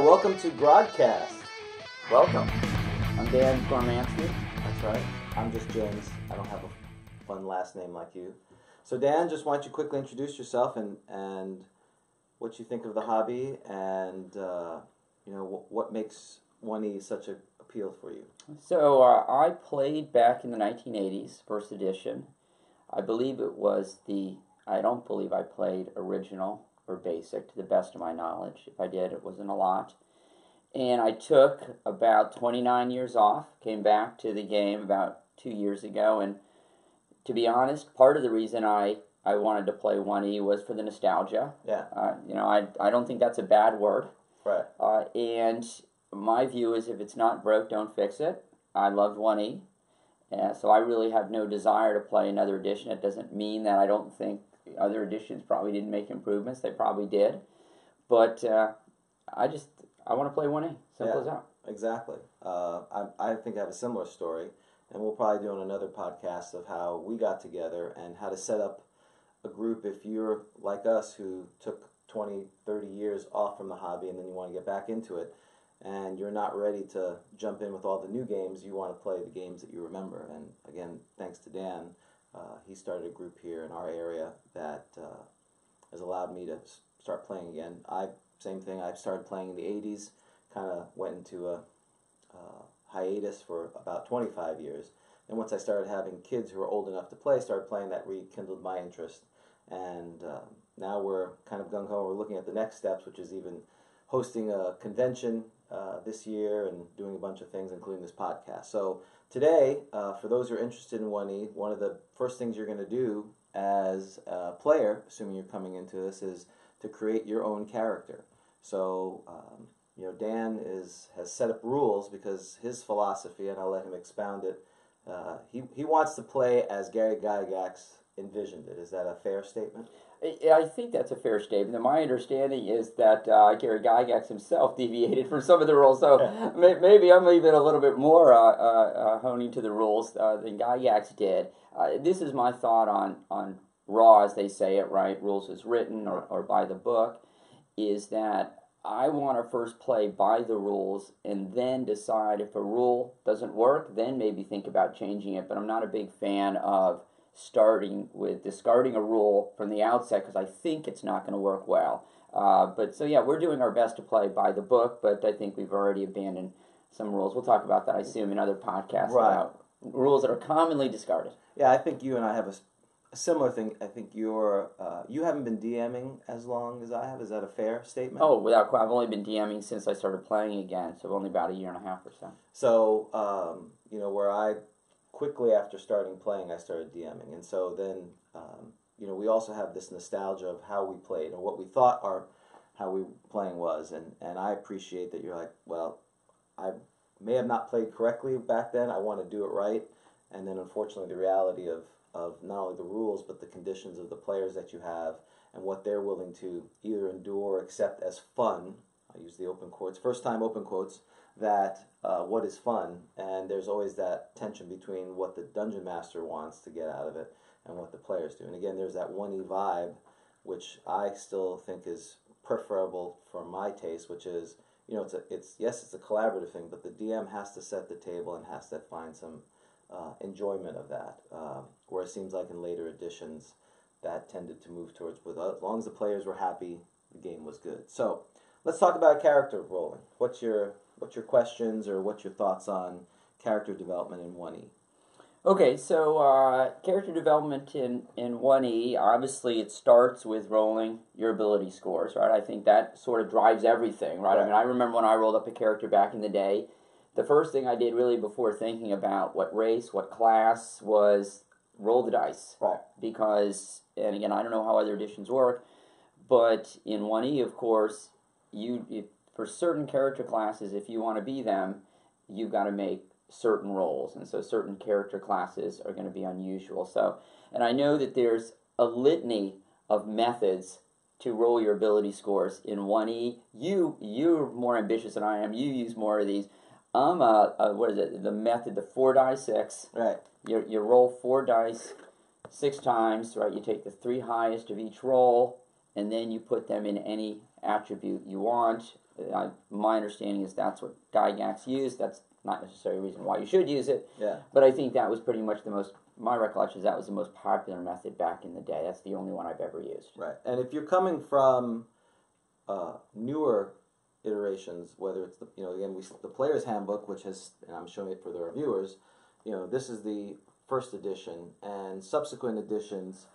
welcome to Broadcast. Welcome. I'm Dan Gormansky. That's right. I'm just James. I don't have a fun last name like you. So Dan, just why don't you quickly introduce yourself and and what you think of the hobby and uh, you know what, what makes one E such a appeal for you. So uh, I played back in the 1980s, first edition. I believe it was the. I don't believe I played original or basic to the best of my knowledge. If I did, it wasn't a lot. And I took about 29 years off, came back to the game about two years ago, and to be honest, part of the reason I, I wanted to play 1E was for the nostalgia. Yeah. Uh, you know, I, I don't think that's a bad word. Right. Uh, and my view is if it's not broke, don't fix it. I loved 1E. Uh, so I really have no desire to play another edition. It doesn't mean that I don't think other editions probably didn't make improvements. They probably did. But uh, I just, I want to play one A. Simple Yeah. as that. Exactly. Uh, I, I think I have a similar story, and we'll probably do on another podcast of how we got together and how to set up a group if you're like us who took 20, 30 years off from the hobby and then you want to get back into it and you're not ready to jump in with all the new games, you want to play the games that you remember. And again, thanks to Dan, uh, he started a group here in our area that uh, has allowed me to start playing again. I same thing. I started playing in the '80s, kind of went into a uh, hiatus for about 25 years. And once I started having kids who were old enough to play, started playing, that rekindled my interest. And um now we're kind of gung ho. We're looking at the next steps, which is even hosting a convention uh, this year and doing a bunch of things, including this podcast. So today, uh, for those who are interested in 1E, one of the first things you're going to do as a player, assuming you're coming into this, is to create your own character. So um, you know, Dan is has set up rules because his philosophy, and I'll let him expound it. Uh, he he wants to play as Gary Gygax envisioned it. Is that a fair statement? I I think that's a fair statement. And my understanding is that uh, Gary Gygax himself deviated from some of the rules, so may, maybe I'm even a little bit more uh, uh, uh, honing to the rules uh, than Gygax did. Uh, this is my thought on on raw, as they say it, right? Rules as written or, or by the book, is that I want to first play by the rules and then decide if a rule doesn't work, then maybe think about changing it. But I'm not a big fan of starting with discarding a rule from the outset because I think it's not going to work well. Uh, but so yeah, we're doing our best to play by the book, but I think we've already abandoned some rules. We'll talk about that, I assume, in other podcasts Right. about rules that are commonly discarded. Yeah, I think you and I have a similar thing. I think you're uh, you haven't been DMing as long as I have. Is that a fair statement? Oh, without I've only been DMing since I started playing again, so only about a year and a half or so. So, um, you know, where I quickly after starting playing, I started DMing. And so then, um, you know, we also have this nostalgia of how we played and what we thought our how we playing was. And, and I appreciate that you're like, well, I may have not played correctly back then. I want to do it right. And then, unfortunately, the reality of, of not only the rules, but the conditions of the players that you have and what they're willing to either endure or accept as fun. I use the open quotes, first time open quotes, that uh, what is fun, and there's always that tension between what the dungeon master wants to get out of it and what the players do. And again, there's that one e vibe, which I still think is preferable for my taste, which is you know it's a it's yes it's a collaborative thing, but the DM has to set the table and has to find some uh, enjoyment of that. Uh, where it seems like in later editions that tended to move towards with as long as the players were happy, the game was good. So let's talk about character rolling. What's your what's your questions or what's your thoughts on character development in one E? Okay, so uh, character development in in one E. Obviously, it starts with rolling your ability scores, right? I think that sort of drives everything, right? I mean, I remember when I rolled up a character back in the day. The first thing I did really before thinking about what race, what class was roll the dice. Right. Because, and again, I don't know how other editions work, but in 1E, of course, you for certain character classes, if you want to be them, you've got to make certain roles, and so certain character classes are going to be unusual. So, and I know that there's a litany of methods to roll your ability scores in 1E. You you're more ambitious than I am. You use more of these. I'm a, a what is it? The method, the four die six. Right. You you roll four dice six times, right? You take the three highest of each roll, and then you put them in any attribute you want. I, my understanding is that's what Gygax used. That's not necessarily a reason why you should use it, Yeah. but I think that was pretty much the most. My recollection is that was the most popular method back in the day. That's the only one I've ever used. Right. And if you're coming from uh, newer iterations, whether it's the you know again we the player's handbook, which has and I'm showing it for the reviewers, you know this is the first edition and subsequent editions,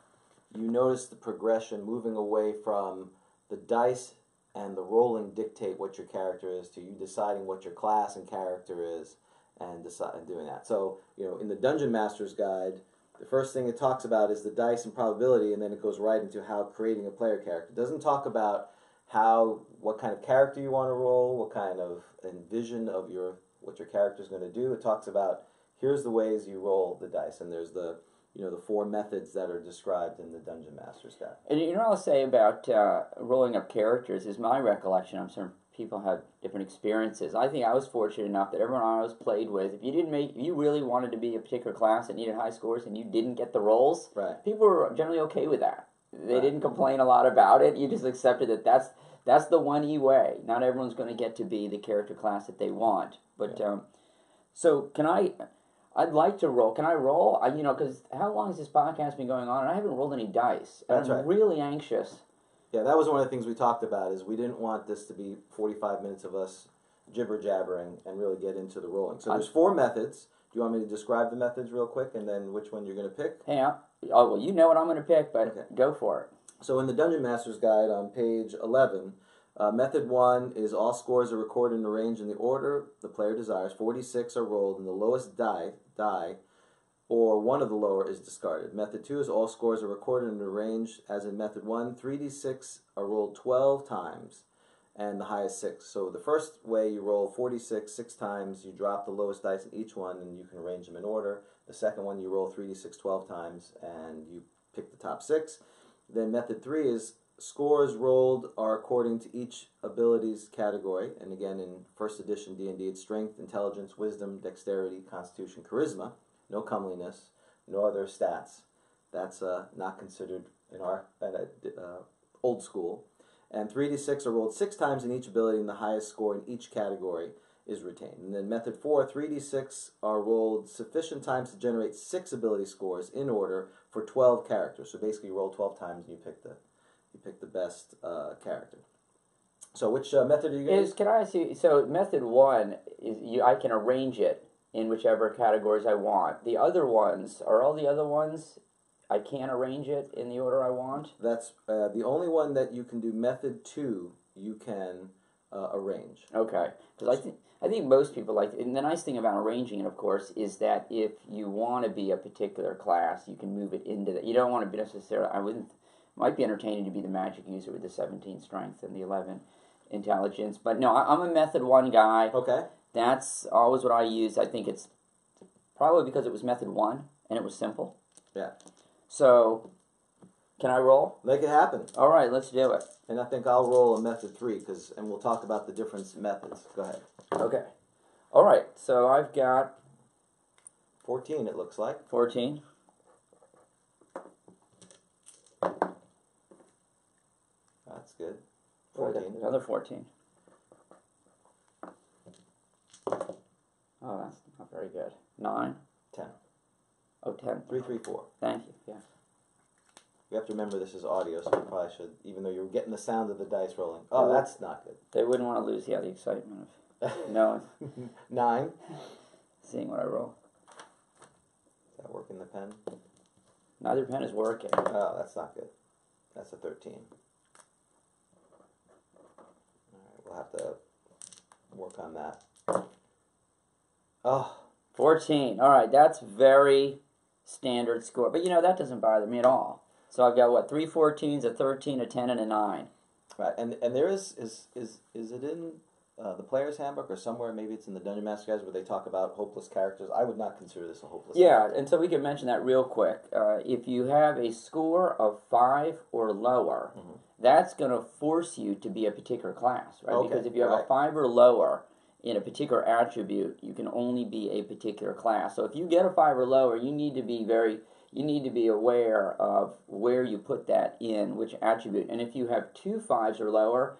you notice the progression moving away from the dice and the rolling dictate what your character is to you deciding what your class and character is and decide and doing that. So you know in the Dungeon Master's Guide. The first thing it talks about is the dice and probability, and then it goes right into how creating a player character. It doesn't talk about how what kind of character you want to roll, what kind of envision of your what your character is going to do. It talks about here's the ways you roll the dice, and there's the you know the four methods that are described in the Dungeon Master's Guide. And you know what I'll say about uh, rolling up characters is my recollection. I'm certain people have different experiences. I think I was fortunate enough that everyone I was played with, if you didn't make, if you really wanted to be a particular class that needed high scores and you didn't get the rolls, Right. people were generally okay with that. They Right. didn't complain a lot about it. You just accepted that that's that's the one e way. Not everyone's going to get to be the character class that they want. But um, so can I? I'd like to roll. Can I roll? I, you know, because how long has this podcast been going on? And I haven't rolled any dice. And That's I'm right. really anxious. Yeah, that was one of the things we talked about. Is we didn't want this to be 45 minutes of us jibber jabbering and really get into the rolling. So there's four methods. Do you want me to describe the methods real quick and then which one you're going to pick? Hey, I, oh well, you know what I'm going to pick, but Okay. go for it. So in the Dungeon Master's Guide on page 11, uh, method one is all scores are recorded and arranged in the order the player desires. 4d6 are rolled, and the lowest die die or one of the lower is discarded. Method two is all scores are recorded and arranged as in method one. 3d6 are rolled 12 times, and the highest six. So the first way you roll 4d6 six times, you drop the lowest dice in each one, and you can arrange them in order. The second one you roll 3d6 12 times, and you pick the top six. Then method three is scores rolled are according to each abilities category, and again in first edition D and D, it's strength, intelligence, wisdom, dexterity, constitution, charisma. No comeliness, no other stats. That's uh, not considered in our uh, old school. And three d six are rolled six times in each ability, and the highest score in each category is retained. And then method four, three d six are rolled sufficient times to generate six ability scores in order for twelve characters. So basically, you roll twelve times and you pick the you pick the best uh, character. So which uh, method are you going to Is can I ask you? So method one is you. I can arrange it in whichever categories I want. The other ones are all the other ones. I can't arrange it in the order I want. That's uh, the only one that you can do. Method two, you can uh, arrange. Okay, because I think I think most people like. And the nice thing about arranging it, of course, is that if you want to be a particular class, you can move it into that. You don't want to be necessarily. I wouldn't. Might be entertaining to be the magic user with the 17 strength and the 11 intelligence, but no, I, I'm a method one guy. Okay. That's always what I use. I think it's probably because it was method one and it was simple. Yeah. So, can I roll? Make it happen. All right, let's do it. And I think I'll roll a method three because, and we'll talk about the different methods. Go ahead. Okay. All right, so I've got Fourteen, it looks like. 14. That's good. Oh, I got Fourteen. Another 14. Oh, that's not very good. 9. Ten. Oh, 10. Three, three, four. Thank you. Yeah. We have to remember this is audio, so you probably should, even though you're getting the sound of the dice rolling. Oh, that's not good. They wouldn't want to lose, yeah, the excitement of knowing, Nine. seeing what I roll. Is that working the pen? Neither pen is working. Oh, that's not good. That's a 13. We'll have to work on that. Oh, 14. All right, that's very standard score. But you know, that doesn't bother me at all. So I've got what, three 14s, a 13, a 10, and a 9. right. And and there is is is is it in uh, the player's handbook or somewhere? Maybe it's in the Dungeon Master's Guide where they talk about hopeless characters. I would not consider this a hopeless. Yeah, and so we can mention that real quick. Uh, if you have a score of 5 or lower, Mhm. that's going to force you to be a particular class, right? Okay, Because if you have a 5 or lower in a particular attribute, you can only be a particular class. So if you get a 5 or lower, you need to be very you need to be aware of where you put that in which attribute. And if you have two fives or lower,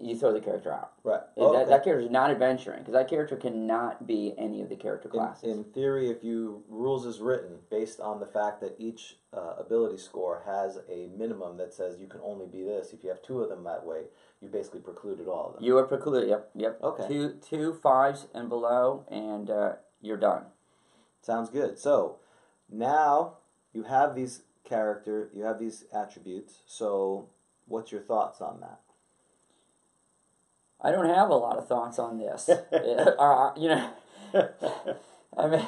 you throw the character out. Right. that, Oh, okay. that character is not adventuring because that character cannot be any of the character classes. In, in theory, if you rules is written based on the fact that each uh, ability score has a minimum that says you can only be this. If you have two of them that way, you basically precluded all of them. you are precluded. Yep, yep. Okay. Two two fives and below, and uh, you're done. Sounds good. So now you have these character, you have these attributes. So what's your thoughts on that? I don't have a lot of thoughts on this. uh, you know, I mean,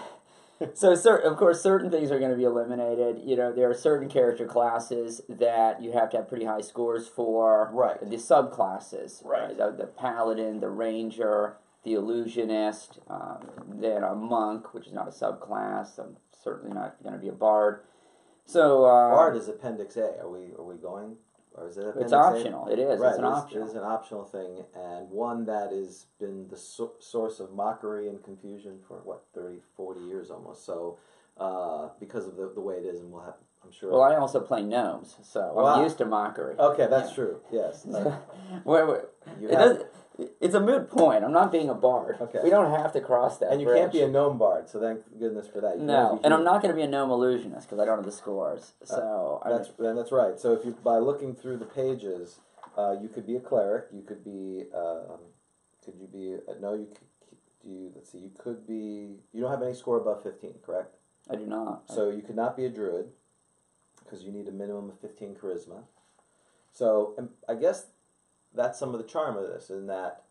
so cer- of course, certain things are going to be eliminated. You know, there are certain character classes that you have to have pretty high scores for. Right. The subclasses. Right. The, the paladin, the ranger, the illusionist, um, then a monk, which is not a subclass. I'm certainly not going to be a bard. So uh, Bard is Appendix A. Are we are we going? Or is it appendix it's A? optional. It is. Right, it's an optional. It is an optional thing, and one that has been the so- source of mockery and confusion for what 30, 40 years almost. So, uh, because of the, the way it is, and we'll have, I'm sure. Well, I also play gnomes, so Wow. I'm used to mockery. okay, that's Yeah. true. Yes. Wait, wait. you It have- does, it's a moot point. I'm not being a bard. Okay. We don't have to cross that. and you bridge. can't be a gnome bard, so thank goodness for that. You no, and I'm not going to be a gnome illusionist because I don't have the scores. So I That's and that's right. So if you by looking through the pages, uh, you could be a cleric. You could be. Um, could you be? Uh, no, you. Could, do you? Let's see. You could be. You don't have any score above fifteen, correct? I do not. So you could not be a druid because you need a minimum of 15 charisma. So and I guess that's some of the charm of this, in that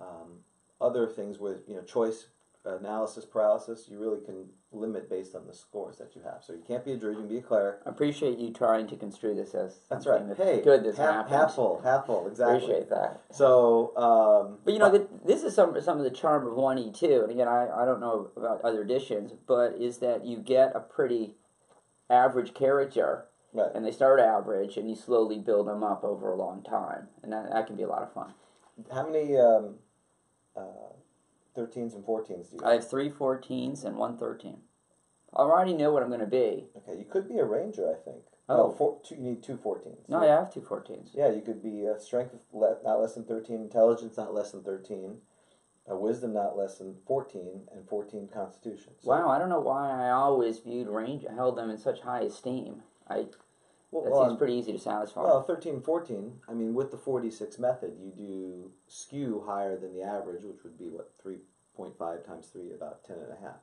um, other things with you know choice analysis paralysis, you really can limit based on the scores that you have. So you can't be a druid, you can be a cleric. I appreciate you trying to construe this as That's right. that's Hey, good that's half, happened. half full, half full, exactly. Appreciate that. So, um, But you know, the, this is some some of the charm of one E two, and again, I, I don't know about other editions, but is that you get a pretty average character, right. and they start average, and you slowly build them up over a long time, and that, that can be a lot of fun. How many um, uh, 13s and 14s do you have? I have three 14s and one 13. I already know what I'm going to be. Okay, you could be a ranger, I think. Oh. No, four, two, you need two 14s. No, I have two 14s. Yeah, you could be uh, strength of le- not less than 13, intelligence not less than 13, uh, wisdom not less than 14, and 14 constitution. So- Wow, I don't know why I always viewed range, held them in such high esteem. I Well, that well, seems pretty easy to satisfy. well, 13, 14, I mean, with the 4d6 method, you do skew higher than the average, which would be, what, 3.5 times 3, about 10 and a half.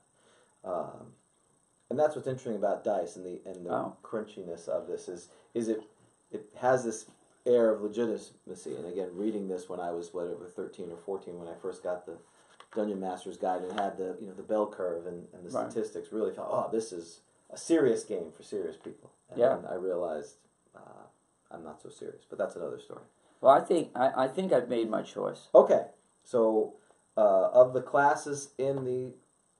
Um, and that's what's interesting about dice and the and the Oh. crunchiness of this is is it it has this air of legitimacy. And again, reading this when I was whatever thirteen or fourteen when I first got the Dungeon Master's Guide and had the you know the bell curve and, and the Right. statistics, really felt oh this is a serious game for serious people. And Yeah. I realized uh, I'm not so serious, but that's another story. well, I think I, I think I've made my choice. Okay, so uh, of the classes in the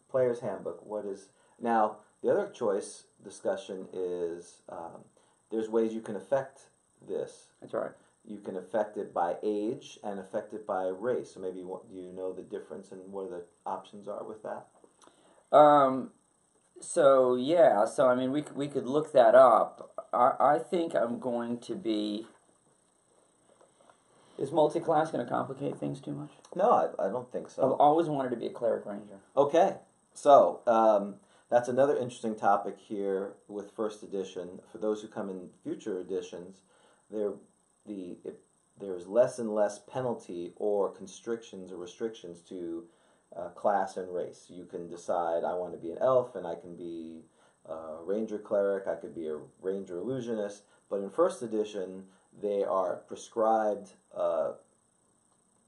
player's handbook, what is now the other choice discussion is um, there's ways you can affect this. That's right. You can affect it by age and affect it by race. So maybe what, do you know the difference and what the options are with that? Um, so yeah, so I mean, we we could look that up. I I think I'm going to be. Is multi-class going to complicate things too much? No, I, I don't think so. I've always wanted to be a cleric ranger. Okay, so um, that's another interesting topic here with first edition. For those who come in future editions, there the it, there's less and less penalty or constrictions or restrictions to uh, class and race. You can decide I want to be an elf and I can be a ranger cleric. I could be a ranger illusionist. But in first edition, they are prescribed. Uh,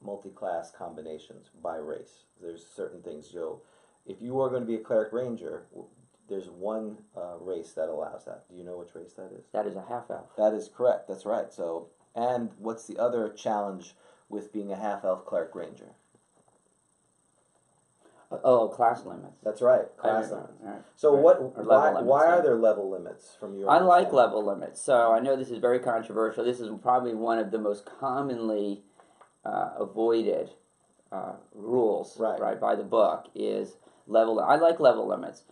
multi-class combinations by race. There's certain things, Joe. If you are going to be a cleric ranger, there's one uh, race that allows that. Do you know which race that is? That is a half elf. That is correct. That's right. So, and what's the other challenge with being a half-elf cleric ranger? Oh, class limits. That's right. Class limits. Right. So what? Or Why, limits, why are there level limits from your? I like level limits, so I know this is very controversial. This is probably one of the most commonly uh, avoided uh, rules, Right. right, by the book is level. I like level limits.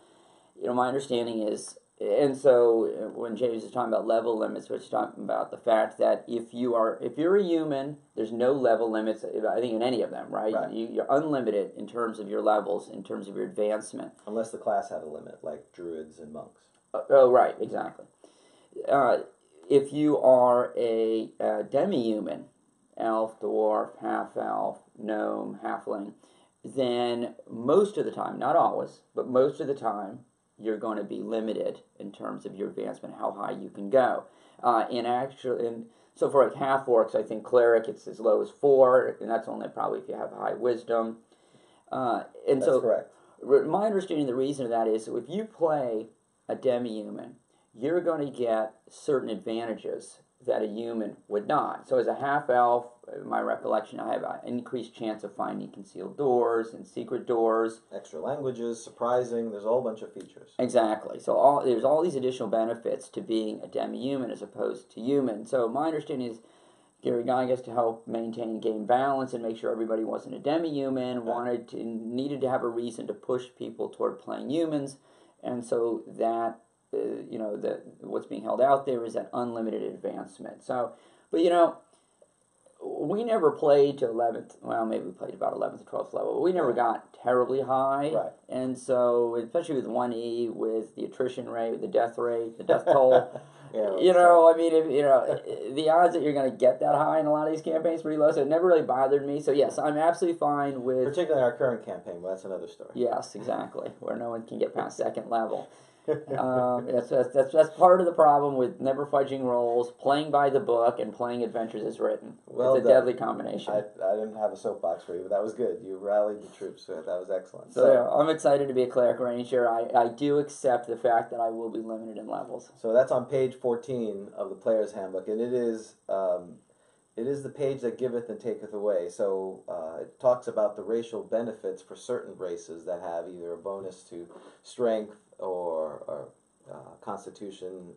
You know, my understanding is and so uh, when James is talking about level limits, we're talking about the fact that if you are if you're a human, there's no level limits. I think in any of them, right? Right. You, you're unlimited in terms of your levels, in terms of your advancement. Unless the class had a limit, like druids and monks. Uh, oh, right, exactly. Uh, if you are a, uh demi-human, elf, dwarf, half elf, gnome, halfling, then most of the time, not always, but most of the time, you're going to be limited in terms of your advancement, how high you can go. Uh, in actual, in so for like half orcs, I think cleric it's as low as four, and that's only probably if you have high wisdom. Uh, and That's so, correct. my understanding, the reason of that is if you play a demi-human, you're going to get certain advantages that a human would not. So as a half elf, my recollection, I have an increased chance of finding concealed doors and secret doors. Extra languages, surprising. There's a whole bunch of features. Exactly. So all there's all these additional benefits to being a demi-human as opposed to human. So my understanding is Gary Gygax to help maintain game balance and make sure everybody wasn't a demi-human, wanted to needed to have a reason to push people toward playing humans, and so that you know that what's being held out there is that unlimited advancement. So, but you know. We never played to 11th. Well, maybe we played about 11th or 12th level. But we never got terribly high. Right. And so, especially with 1E, with the attrition rate, with the death rate, the death toll, Yeah, you know, I mean, if, you know, the odds that you're going to get that high in a lot of these campaigns pretty low. So it never really bothered me. So yes, I'm absolutely fine with. particularly our current campaign, Well, that's another story. Yes, exactly. Where no one can get past second level. Um, that's, that's, that's, that's part of the problem with never fudging rolls, playing by the book, and playing adventures as written. Well it's a done. deadly combination. I, I didn't have a soapbox for you, but that was good. You rallied the troops. So that was excellent. so yeah, I'm excited to be a cleric ranger. I, I do accept the fact that I will be limited in levels. So that's on page 14 of the player's handbook, and it is um, it is the page that giveth and taketh away. So uh, it talks about the racial benefits for certain races that have either a bonus to strength or, or uh, constitution.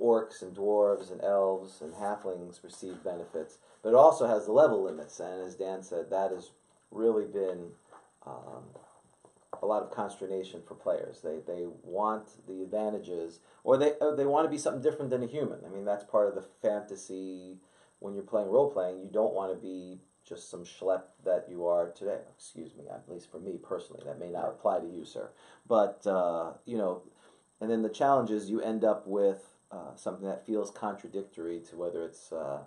Orcs and dwarves and elves and halflings receive benefits, but it also has the level limits. And as Dan said, that has really been um, a lot of consternation for players. They they want the advantages, or they or they want to be something different than a human. I mean, that's part of the fantasy. When you're playing role playing, you don't want to be just some schlep that you are today. Excuse me, at least for me personally, that may not apply to you, sir. But uh, you know, and then the challenge is you end up with uh, something that feels contradictory to whether it's uh,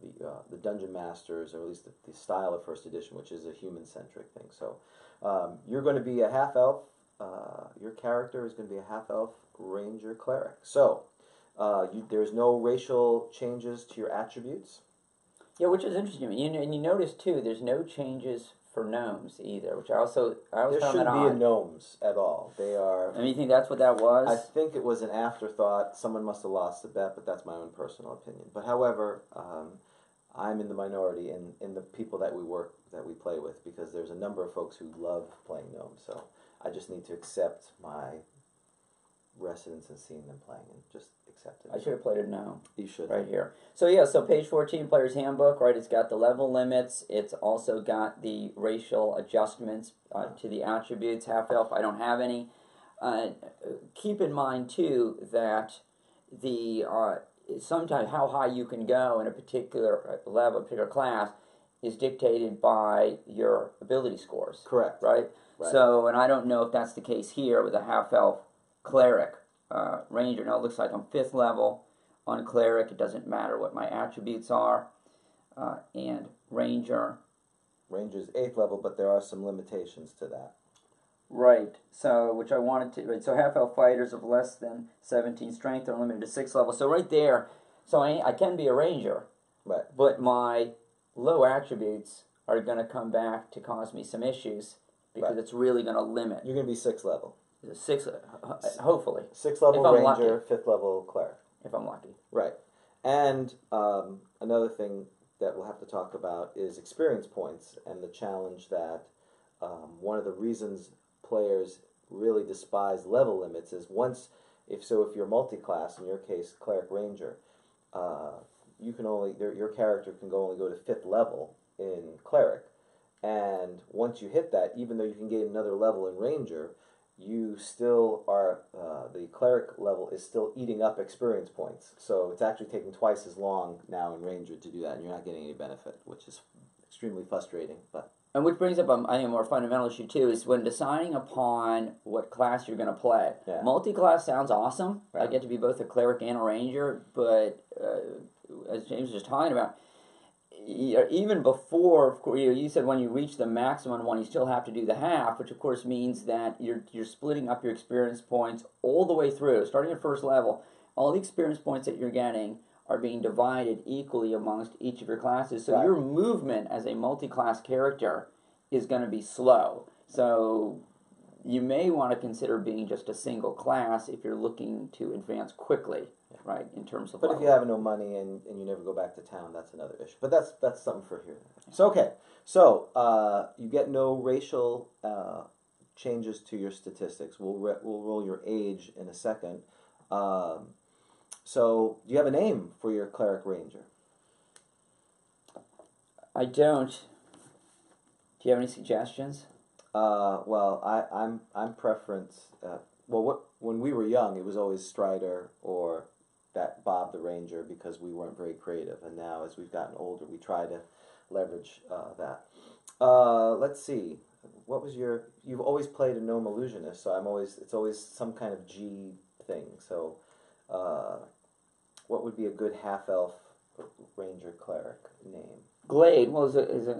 the uh, the dungeon masters or at least the, the style of first edition, which is a human centric thing. So um, you're going to be a half elf. Uh, your character is going to be a half elf ranger cleric. So uh, you, there's no racial changes to your attributes. Yeah, which is interesting. You and you notice too, there's no changes for gnomes either, which I also I always There shouldn't that be a gnomes at all. They are. I you think that's what that was? I think it was an afterthought. Someone must have lost the bet, but that's my own personal opinion. But however, um, I'm in the minority in, in the people that we work that we play with because there's a number of folks who love playing gnomes. So I just need to accept my residents and seeing them playing and just accept it. I should have played it gnome You should. right here. So yeah, so page fourteen, player's handbook. Right, it's got the level limits. It's also got the racial adjustments uh, to the attributes. Half elf, I don't have any. Uh, keep in mind too that the uh, sometimes how high you can go in a particular uh, level, a particular class, is dictated by your ability scores. Correct. right? Right. So, and I don't know if that's the case here with a half elf cleric uh, ranger. Now it looks like I'm fifth level on cleric. It doesn't matter what my attributes are, uh, and ranger. Ranger's eighth level, but there are some limitations to that. Right. So, which I wanted to. Right, so half elf fighters of less than 17 strength are limited to six level. So right there, so I, I can be a ranger, Right. but my low attributes are going to come back to cause me some issues because Right. it's really going to limit You're going to be sixth level. Six. uh, Hopefully, Sixth level If I'm ranger, lucky. fifth level cleric. if I'm lucky. Right. And um, another thing that we'll have to talk about is experience points and the challenge that um, one of the reasons players really despise level limits is once, if so, if you're multi-class, in your case, cleric ranger, uh, you can only your, your character can go only go to fifth level in cleric, and once you hit that, even though you can gain another level in ranger, you still are uh, the cleric level is still eating up experience points. So it's actually taking twice as long now in ranger to do that, and you're not getting any benefit, which is extremely frustrating. But And which brings up, um, I think, a more fundamental issue too is when deciding upon what class you're going to play. Yeah. Multi-class sounds awesome. I get to be both a cleric and a ranger, but uh, as James was talking about, even before, of course, you, you said when you reach the maximum one, you still have to do the half, which of course means that you're you're splitting up your experience points all the way through, starting at first level. All the experience points that you're getting are being divided equally amongst each of your classes. So Right. your movement as a multi-class character is going to be slow. So you may want to consider being just a single class if you're looking to advance quickly, right? In terms of but if you have no money and, and you never go back to town, that's another issue. But that's that's something for here. So okay, so uh, you get no racial uh, changes to your statistics. We'll re- we'll roll your age in a second. Um, so do you have a name for your cleric ranger? I don't. Do you have any suggestions? Uh, well, I, I'm I'm preference. Uh, well, what when we were young, it was always Strider or that Bob the Ranger because we weren't very creative. And now, as we've gotten older, we try to leverage uh, that. Uh, let's see. What was your? You've always played a gnome illusionist, so I'm always. It's always some kind of G thing. So, uh, what would be a good half elf ranger cleric name? Glade. Well, is it is it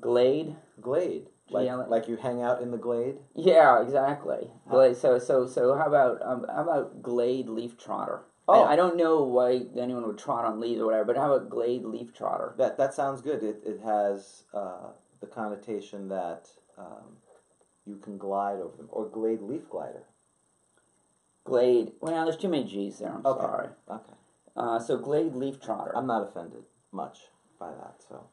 Glade? Glade. Like, G-L-A. like you hang out in the glade. Yeah, exactly. Glade. So so so how about um, how about Glade Leaf Trotter? Oh. I, I don't know why anyone would trot on leaves or whatever, but how about Glade Leaf Trotter? That that sounds good. It it has uh, the connotation that um, you can glide over them, or glade leaf glider. Glade. Well, there's too many G's there. I'm Okay. sorry. Okay, Uh, so Glade Leaf Trotter. I'm not offended much by that. So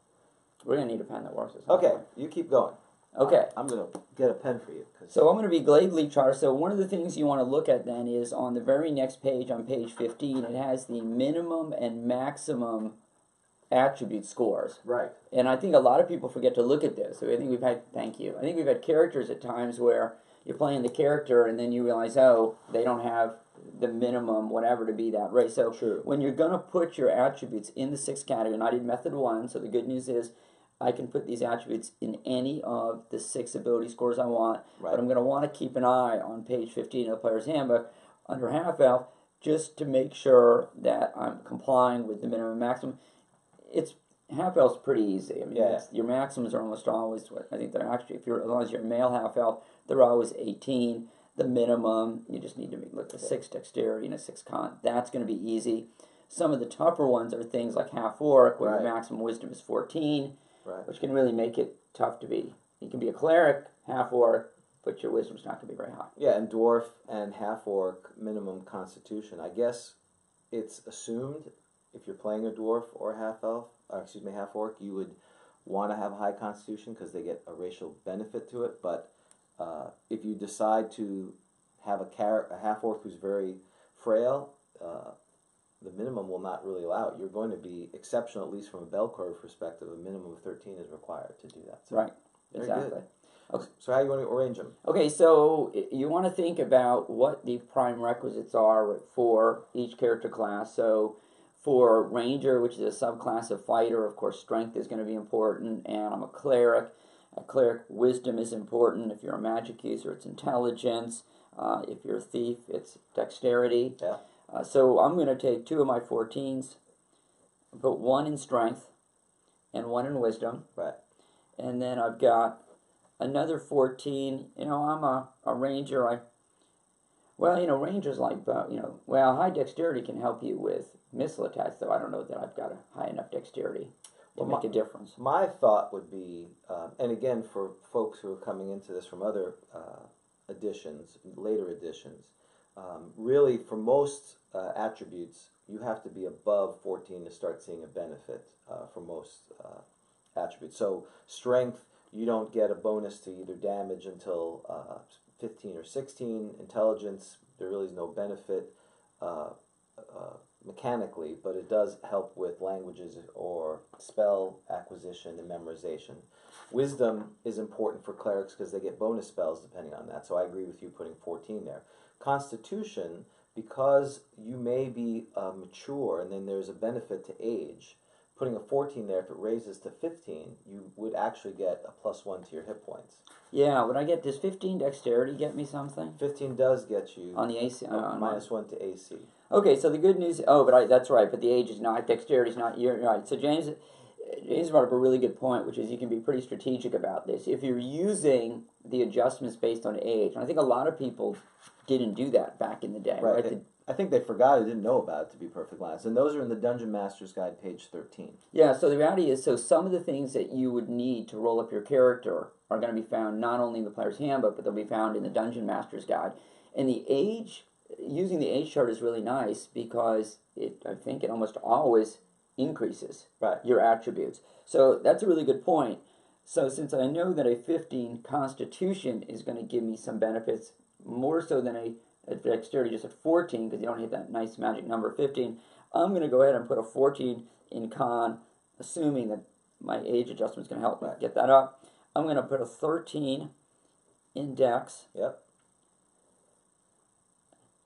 We're gonna need a pen that works. okay, you keep going. Okay. I'm gonna get a pen for you. So I'm going to be Glade Leaf Trotter. So one of the things you want to look at then is on the very next page, on page 15, it has the minimum and maximum attribute scores. right, And I think a lot of people forget to look at this. So I think we've had, thank you. I think we've had characters at times where you're playing the character and then you realize, oh, they don't have the minimum, whatever, to be that race. So True. when you're going to put your attributes in the sixth category, and I did method one, so the good news is I can put these attributes in any of the six ability scores I want. Right. But I'm going to want to keep an eye on page 15 of the player's handbook under half elf just to make sure that I'm complying with the minimum and maximum. It's half elf's pretty easy. I mean, Yeah. your maximums are almost always what I think they're actually. If you're as long as you're a male half elf, they're always 18. The minimum you just need to make look at six dexterity and a six con. That's going to be easy. Some of the tougher ones are things like half orc, where Right. your maximum wisdom is 14 right. which can really make it tough to be. You can be a cleric, half orc, but your wisdom's not going to be very high. Yeah, and dwarf and half orc minimum constitution. I guess it's assumed if you're playing a dwarf or a half elf, or excuse me, half orc, you would want to have a high constitution because they get a racial benefit to it. But uh, if you decide to have a char- a half orc who's very frail, uh, the minimum will not really allow it. You're going to be exceptional, at least from a bell curve perspective. A minimum of 13 is required to do that. So, Right. Exactly. good. So how you want to arrange them? Okay, so you want to think about what the prime requisites are for each character class. So for ranger, which is a subclass of fighter, of course, strength is going to be important, and I'm a cleric. A cleric wisdom is important. If you're a magic user, it's intelligence. Uh, if you're a thief, it's dexterity. Yeah. Uh, so I'm going to take two of my 14s, put one in strength and one in wisdom. Right. And then I've got another 14. You know, I'm a, a ranger. I Well, you know, rangers like, uh, you know, well, high dexterity can help you with missile attacks, though I don't know that I've got a high enough dexterity to Well, make my- a difference. My thought would be, um, and again, for folks who are coming into this from other uh, editions, later editions, um, really for most uh, attributes, you have to be above 14 to start seeing a benefit uh, for most uh, attributes. So, strength, you don't get a bonus to either damage until uh, 15 or 16. Intelligence, there really is no benefit. Uh, uh, mechanically, but it does help with languages or spell acquisition and memorization. Wisdom is important for clerics because they get bonus spells depending on that. So I agree with you putting 14 there. Constitution, because you may be uh, mature and then there's a benefit to age, putting a 14 there, if it raises to 15, you would actually get a plus one to your hit points. Yeah, would I get does 15 dexterity get me something 15 does get you on the AC? uh, uh, minus one to AC. Okay, so the good news. Oh, but I, that's right. But the age is not dexterity is not. You're right. So James, James brought up a really good point, which is you can be pretty strategic about this. If you're using the adjustments based on age, and I think a lot of people didn't do that back in the day, right? Right. I think they forgot. I didn't know about it, to be perfectly honest. And those are in the Dungeon Master's Guide, page 13. Yeah, so the reality is, so some of the things that you would need to roll up your character are going to be found not only in the player's handbook, but they'll be found in the Dungeon Master's Guide. And the age, using the age chart is really nice because it, I think it almost always increases Right. your attributes. So that's a really good point. So since I know that a 15 Constitution is going to give me some benefits more so than a, a dexterity just at 14 because you don't hit that nice magic number 15, I'm going to go ahead and put a 14 in Con, assuming that my age adjustment is going to help me get that up. I'm going to put a 13 in Dex. Yep.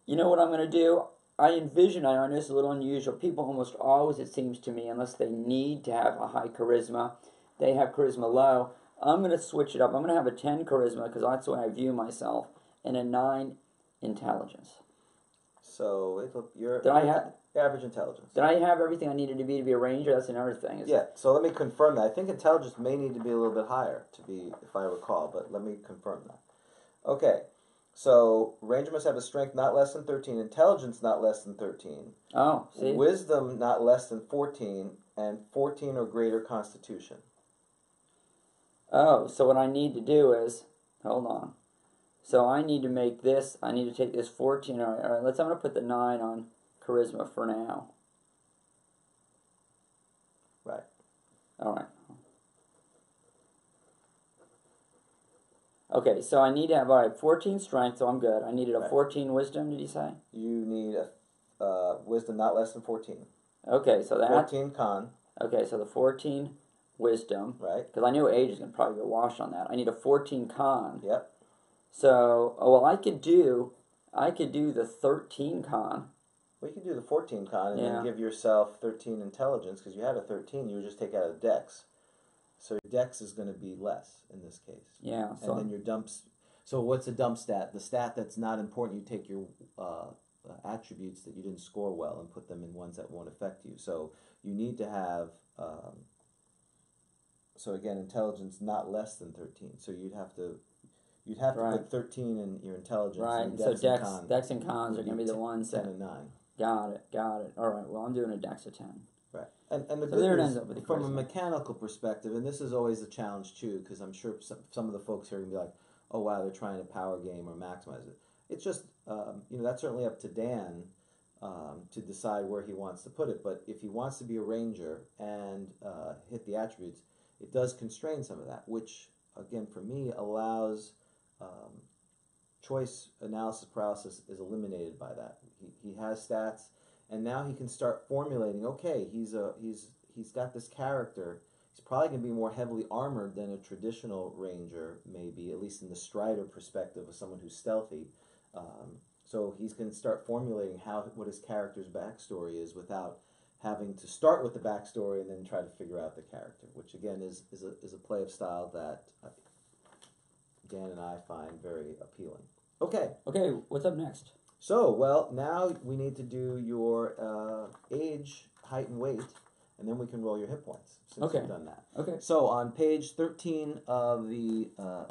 You know what I'm going to do? I envision, I know this is a little unusual, people almost always, it seems to me, unless they need to have a high charisma, they have charisma low. I'm going to switch it up. I'm going to have a 10 charisma because that's the way I view myself, and a 9 intelligence. So you're Did I have average intelligence. did I have everything I needed to be to be a ranger? That's another thing. Yeah, so let me confirm that. I think intelligence may need to be a little bit higher to be, if I recall, but let me confirm that. Okay, so ranger must have a strength not less than 13, intelligence not less than 13, Oh, see? wisdom not less than 14, and 14 or greater constitution. Oh, so what I need to do is, hold on. So I need to make this, I need to take this 14, all right, all right let's, I'm going to put the 9 on charisma for now. Right. All right. Okay, so I need to have, all right, 14 strength, so I'm good. I needed a Right. 14 wisdom, did you say? You need a uh, wisdom not less than 14. Okay, so that, 14 con, okay, so the 14 wisdom, right? because I knew age is going to probably get washed on that. I need a 14 con. Yep. So, oh, well, I could do, I could do the 13 con. Well, you can do the 14 con and Yeah. then give yourself 13 intelligence because you had a 13. You would just take out a dex. So your dex is going to be less in this case. Yeah, so and then your dumps. So what's a dump stat? The stat that's not important. You take your uh, attributes that you didn't score well and put them in ones that won't affect you. So you need to have. Um, so again, intelligence not less than 13. So you'd have to. You'd have to Right. put 13 in your intelligence. Right, And so dex, dex, and con dex and cons are going to be the ten- ones 10 that. and 9. Got it, got it. All right, well, I'm doing a dex of 10. And and the So there it ends up with the from a mechanical perspective, and this is always a challenge too, because I'm sure some, some of the folks here are gonna be like, "Oh wow, they're trying to power game or maximize it." It's just, um, you know, that's certainly up to Dan um, to decide where he wants to put it. But if he wants to be a ranger and uh, hit the attributes, it does constrain some of that, which again for me allows. Um, choice analysis paralysis is eliminated by that. He, he has stats, and now he can start formulating. Okay, he's a he's he's got this character. He's probably going to be more heavily armored than a traditional ranger, maybe at least in the Strider perspective of someone who's stealthy. Um, so he's going to start formulating how what his character's backstory is without having to start with the backstory and then try to figure out the character, which again is is a, is a play of style that uh, Dan and I find very appealing. Okay, Okay, what's up next? So well now we need to do your uh, age, height, and weight, and then we can roll your hit points since Okay. you've done that. Okay. So on page thirteen of the uh,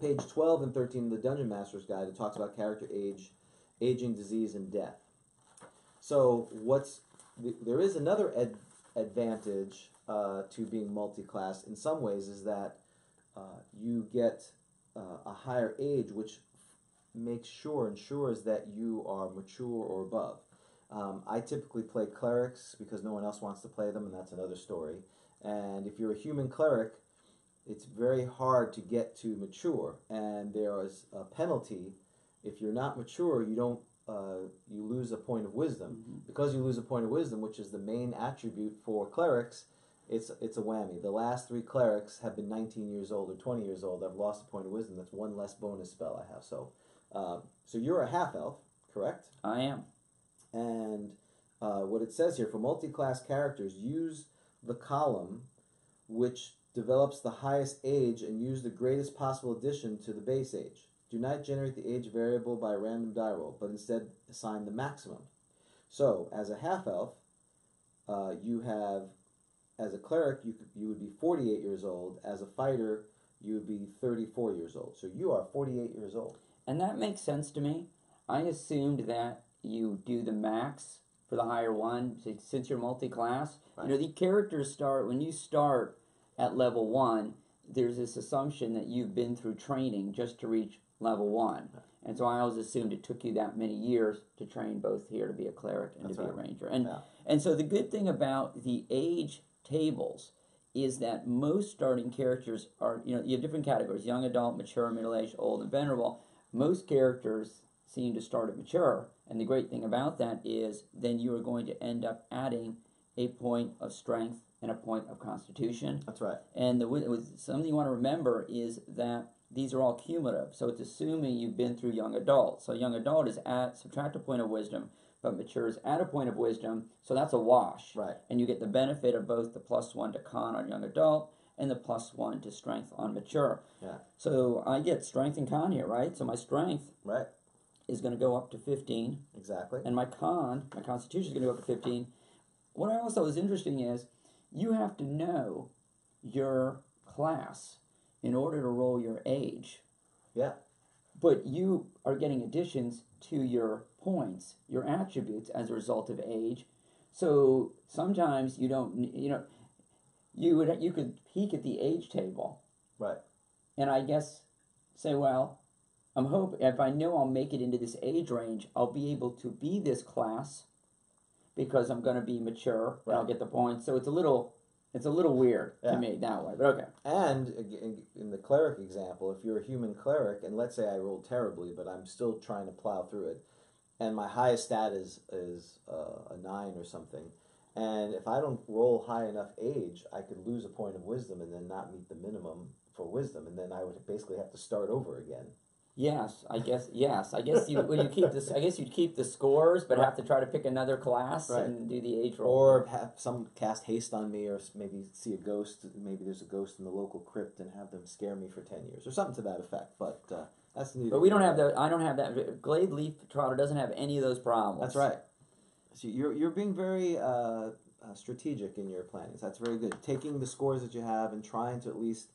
page twelve and thirteen of the Dungeon Master's Guide, it talks about character age, aging, disease, and death. So what's th- there is another ad- advantage uh, to being multi-class in some ways is that uh, you get uh, a higher age, which makes sure ensures that you are mature or above. Um, I typically play clerics because no one else wants to play them, and that's another story. And if you're a human cleric, it's very hard to get to mature, and there is a penalty if you're not mature. You don't uh, you lose a point of wisdom. Mhm. Because you lose a point of wisdom, which is the main attribute for clerics, it's it's a whammy. The last three clerics have been 19 years old or 20 years old. I've lost a point of wisdom. That's one less bonus spell I have. So, uh, so you're a half elf, correct? I am. And uh, what it says here for multi-class characters, use the column which develops the highest age and use the greatest possible addition to the base age. Do not generate the age variable by a random die roll, but instead assign the maximum. So, as a half elf, uh, you have, as a cleric, you you would be 48 years old. As a fighter, you would be 34 years old. So you are 48 years old. And that makes sense to me. I assumed that you do the max for the higher one since you're multi-class. Right. You know, the characters start when you start at level one. There's this assumption that you've been through training just to reach level one, and so I always assumed it took you that many years to train both here to be a cleric and That's to be right. a ranger. And Yeah. and so the good thing about the age tables is that most starting characters are, you know, you have different categories young adult, mature, middle aged, old, and venerable. Most characters seem to start at mature. And the great thing about that is then you are going to end up adding a point of strength and a point of constitution. That's right. And the something you want to remember is that these are all cumulative. So it's assuming you've been through young adult. So young adult is at subtract a point of wisdom, but mature is at a point of wisdom. So that's a wash. Right. And you get the benefit of both the plus one to con on young adult and the plus one to strength on mature. Yeah. So I get strength and con here, right? So my strength Right. is going to go up to 15 Exactly. and my con, my constitution is going to go up to 15. What I also was interesting is you have to know your class in order to roll your age. Yeah. But you are getting additions to your points, your attributes as a result of age. So sometimes you don't, you know, you would you could peek at the age table, Right. and I guess say, well, I'm hoping if I know I'll make it into this age range, I'll be able to be this class because I'm going to be mature and I'll get the points. So it's a little, it's a little weird Yeah. to me that way. But okay, And in in the cleric example, if you're a human cleric, and let's say I rolled terribly, but I'm still trying to plow through it, and my highest stat is is uh, a nine or something, and if I don't roll high enough age, I could lose a point of wisdom and then not meet the minimum for wisdom, and then I would basically have to start over again. yes, I guess yes, I guess you when you keep this, I guess you'd keep the scores, but have to try to pick another class Right. and do the age roll. Or have some cast haste on me, or maybe see a ghost. Maybe there's a ghost in the local crypt, and have them scare me for ten years, or something to that effect. But uh, that's neither. but we don't have that. I don't have that. Glade Leaf Trotter doesn't have any of those problems. That's right. So you're you're being very uh, uh, strategic in your plannings. That's very good. Taking the scores that you have and trying to at least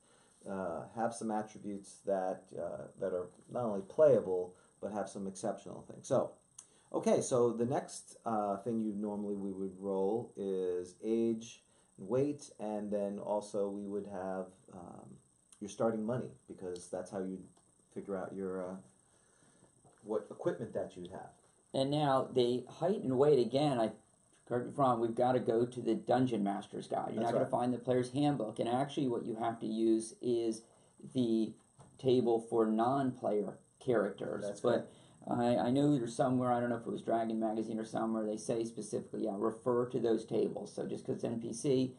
uh, have some attributes that uh, that are not only playable but have some exceptional things. So, okay. So the next uh, thing you normally we would roll is age, and weight, and then also we would have um, your starting money because that's how you figure out your uh, what equipment that you'd have. And now the height and weight again. I correct me if wrong. We've got to go to the Dungeon Master's Guide. You're That's not going right. to find the player's handbook. And actually, what you have to use is the table for non-player characters. That's but I, I know there's somewhere. I don't know if it was Dragon Magazine or somewhere. They say specifically, yeah, refer to those tables. So just because NPC,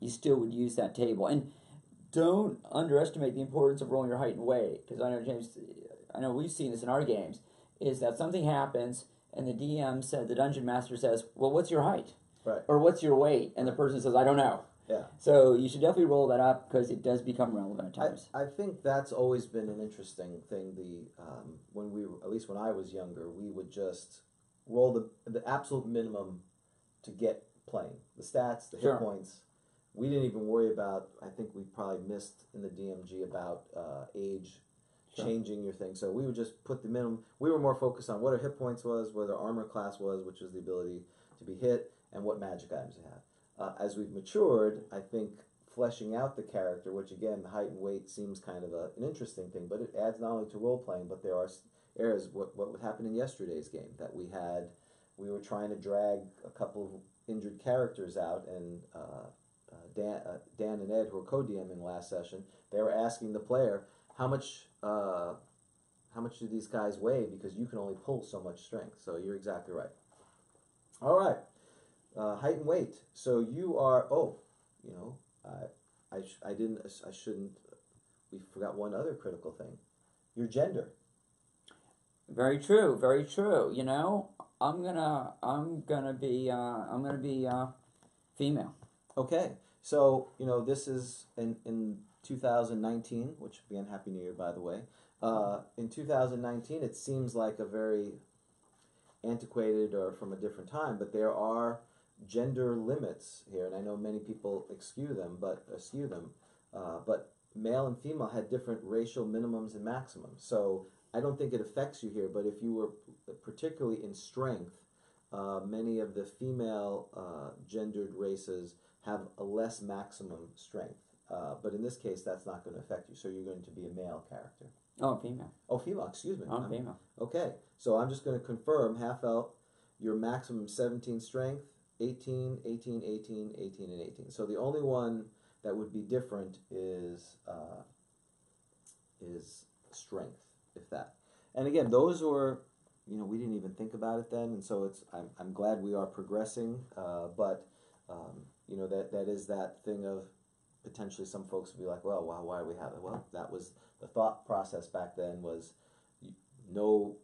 you still would use that table. And don't underestimate the importance of rolling your height and weight because I know James. I know we've seen this in our games. Is that something happens and the DM said the dungeon master says, "Well, what's your height?" Right. Or what's your weight? And the person says, "I don't know." Yeah. So you should definitely roll that up because it does become relevant at times. I think that's always been an interesting thing. The um, when we at least when I was younger, we would just roll the the absolute minimum to get playing. The stats, the Sure. hit points. We didn't even worry about. I think we probably missed in the DMG about uh, age. Changing your thing. So we would just put the minimum. We were more focused on what our hit points was, what our armor class was, which was the ability to be hit, and what magic items you had. Uh, as we've matured, I think fleshing out the character, which again, height and weight seems kind of a, an interesting thing, but it adds not only to role playing, but there are areas. What what would happen in yesterday's game that we had, we were trying to drag a couple of injured characters out, and uh, uh, Dan, uh, Dan and Ed, who were co-DMing last session, they were asking the player how much uh, how much do these guys weigh because you can only pull so much strength. So you're exactly right. All right, uh, height and weight. So you are. Oh, you know, I I sh- I didn't I shouldn't. We forgot one other critical thing. Your gender. Very true. Very true. You know, I'm gonna I'm gonna be uh, I'm gonna be uh, female. Okay, so you know this is in in 2019, which again, Happy New Year, by the way. Uh, in 2019, it seems like a very antiquated or from a different time, but there are gender limits here, and I know many people eschew them, but eschew them. Uh, but male and female had different racial minimums and maximums, so I don't think it affects you here. But if you were particularly in strength, uh, many of the female uh, gendered races have a less maximum strength. Uh, but in this case, that's not going to affect you. So you're going to be a male character. Oh, female. Oh, female. Excuse me. I'm I'm- female. Okay, so I'm just going to confirm half elf, your maximum 17 strength, 18, 18, 18, 18, and 18. So the only one that would be different is uh, is strength, if that. And again, those were, you know, we didn't even think about it then, and so it's. I'm, I'm glad we are progressing, uh, but um, you know that that is that thing of potentially some folks would be like, well, why, why do we have it? Well, that was the thought process back then was no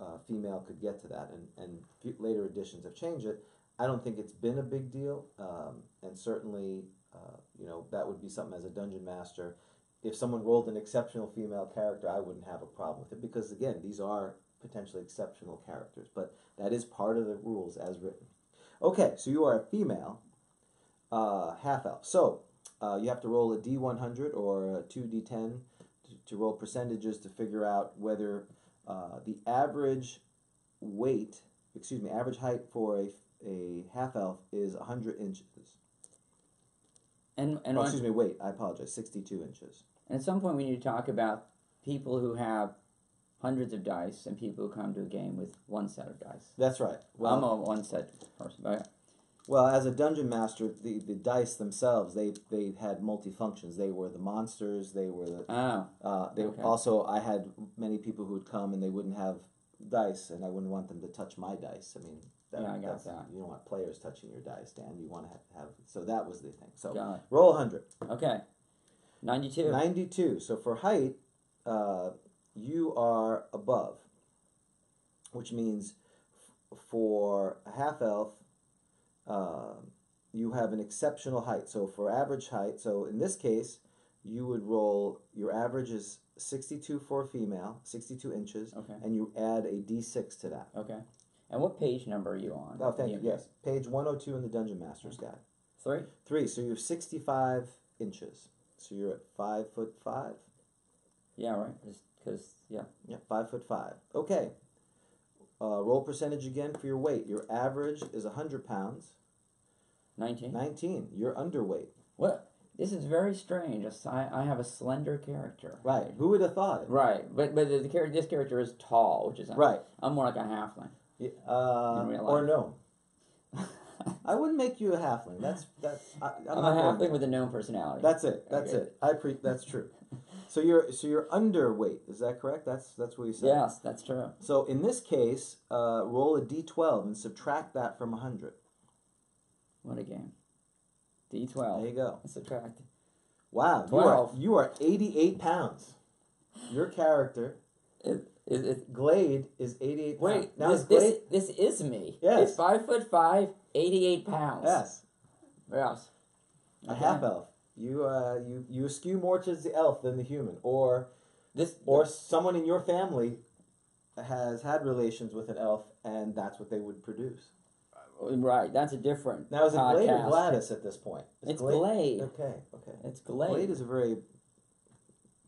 uh, female could get to that, and and later editions have changed it. I don't think it's been a big deal, um, and certainly, uh, you know, that would be something as a dungeon master. If someone rolled an exceptional female character, I wouldn't have a problem with it because again, these are potentially exceptional characters, but that is part of the rules as written. Okay, so you are a female uh, half elf. So uh, you have to roll a d100 or a 2d10 to, to roll percentages to figure out whether uh, the average weight, excuse me, average height for a, a half elf is 100 inches. And and Oh, excuse me, wait, I apologize, 62 inches. And at some point, we need to talk about people who have hundreds of dice and people who come to a game with one set of dice. That's right. I'm a one set person, but well, as a dungeon master, the, the dice themselves, they, they had multifunctions. They were the monsters, they were the oh, Uh, they Okay. also I had many people who would come and they wouldn't have dice, and I wouldn't want them to touch my dice. I mean, that, Yeah, I got that. You don't want players touching your dice, Dan. You want to have, have so that was the thing. So got roll hundred. Okay, ninety-two. 92. So for height, uh, you are above, which means f- for a half elf, uh, you have an exceptional height. So for average height, so in this case, you would roll your average is 62 for a female, 62 inches, Okay. and you add a d6 to that. Okay. And what page number are you on? Oh, thank you. Yes, page 102 in the Dungeon Master's Guide. Three. Three. So you're 65 inches. So you're at five foot five. Yeah, right. Because yeah. Yep, five foot five. Okay. Uh, roll percentage again for your weight. Your average is 100 pounds. Nineteen. 19. You're underweight. What? This is very strange. Si- I have a slender character. Right. Who would have thought it? Right, but but the, the character this character is tall, which is Right. I'm more like a halfling. Yeah, Uh, In real or no. I wouldn't make you a halfling. That's that's. I, I'm, I'm, not a halfling with a known personality. That's it. That's Okay. it. I pre. That's true. So you're so you're underweight. Is that correct? That's that's what you said. yes, that's true. So in this case, uh, roll a d12 and subtract that from 100. What a game. D12. There you go. Subtract. Wow. You are, 12. you are 88 pounds. Your character, Is is it? Glade, is 88 pounds. Wait, now this, is Glade. this this is me. Yes. It's five foot five, 88 pounds. yes, Yes. a Okay. half elf. You uh you you skew more towards the elf than the human, or This or someone in your family has had relations with an elf, and that's what they would produce. right. That's a different. Now is it Glade or podcast. Gladys at this point? It's Glade. Okay, okay. It's Glade. Glade is a very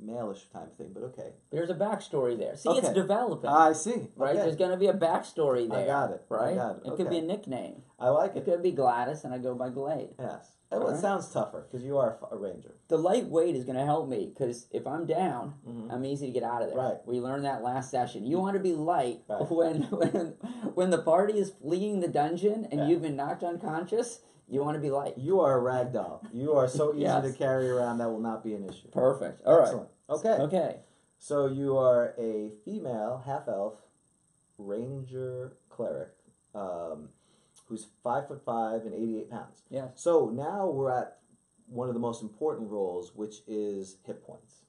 malish type thing, but okay. There's a backstory there. See, it's developing. I see. right? Okay. There's going to be a backstory there. I got it. I Right? got it. could be a nickname. I like It it. could be Gladys, and I go by Glade. Yes. Well, it sounds tougher because you are a ranger. The lightweight is going to help me because if I'm down, Mhm. I'm easy to get out of there. Right. We learned that last session. You want to be light Right. when when when the party is fleeing the dungeon and Yeah. you've been knocked unconscious. You want to be light. You are a rag doll. You are so easy Yes. to carry around that will not be an issue. Perfect. All right. Excellent. Okay. Okay. So you are a female half elf ranger cleric um, who's five foot five and eighty eight pounds. Yes. So now we're at one of the most important roles, which is hit points.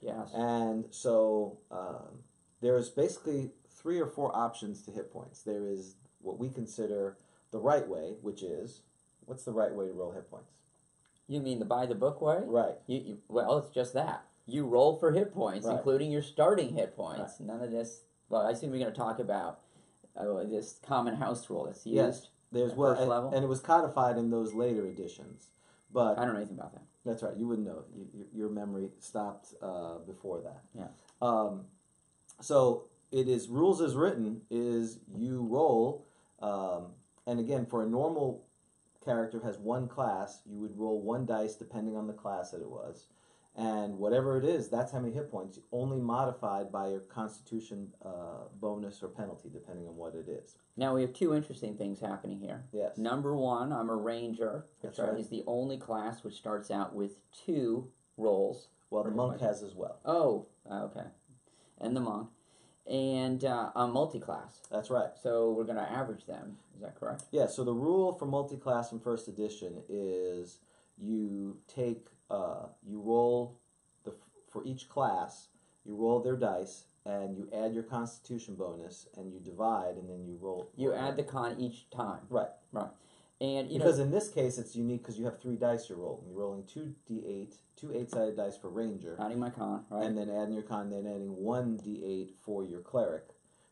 Yes. And so um, there's basically three or four options to hit points. There is what we consider the right way, which is what's the right way to roll hit points? You mean the by the book way? Right. You, you well, it's just that you roll for hit points, Right. including your starting hit points. None of this. Well, I assume we're going to talk about uh, this common house rule that's used. Yes. There's well, and, level? and it was codified in those later editions. But I don't know anything about that. That's right. You wouldn't know. You, you, your memory stopped uh, before that. Yeah. Um, so it is rules as written is you roll, um, and again for a normal character has one class, you would roll one dice depending on the class that it was, and whatever it is, that's how many hit points. Only modified by your Constitution uh, bonus or penalty depending on what it is. Now we have two interesting things happening here. Yes. Number one, I'm a ranger, which That's right. is the only class which starts out with two rolls. Well, the monk has as well. Oh, okay, and the monk, and uh, a multi-class. That's right. So we're going to average them. Is that correct? Yeah, so the rule for multi-class in first edition is you take uh, you roll the for each class you roll their dice and you add your Constitution bonus and you divide and then you roll. You add the con each time, Right. right and you because know in this case it's unique because you have three dice you're rolling. You're rolling two d8, two eight-sided dice for ranger, adding my con, right? and then adding your con, then adding one d8 for your cleric.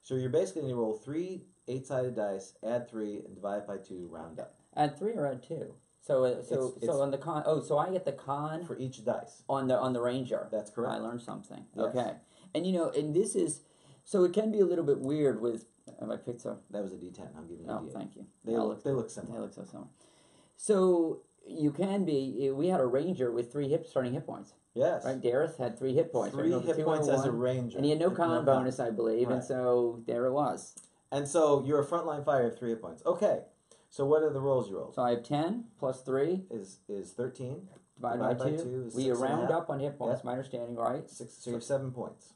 So you're basically going to roll three eight-sided dice, add three, and divide by two, round up add three or add two. So uh, so It's- so it's- on the con. Oh, so I get the con for each dice. on the on the ranger. That's correct. I learned something. Yes. Okay, and you know, and this is so it can be a little bit weird with. Have I picked some? That was a D10. I'm giving you Oh, a D8. thank you. They That look, they look They look so similar. So you can be. Eh, we had a ranger with three hip starting hit points. Yes. Right, Dareth had three hit points. Three right? hit points oh as a ranger. and he had no con bonus, I believe, and so there it was. And so you're a frontline fire, have three hit points. Okay. So what are the rolls you rolled? So I have ten plus three Is is 13? divided Divided by by two. two we six and a round up on hit points. My understanding, right? Six, so you have seven points.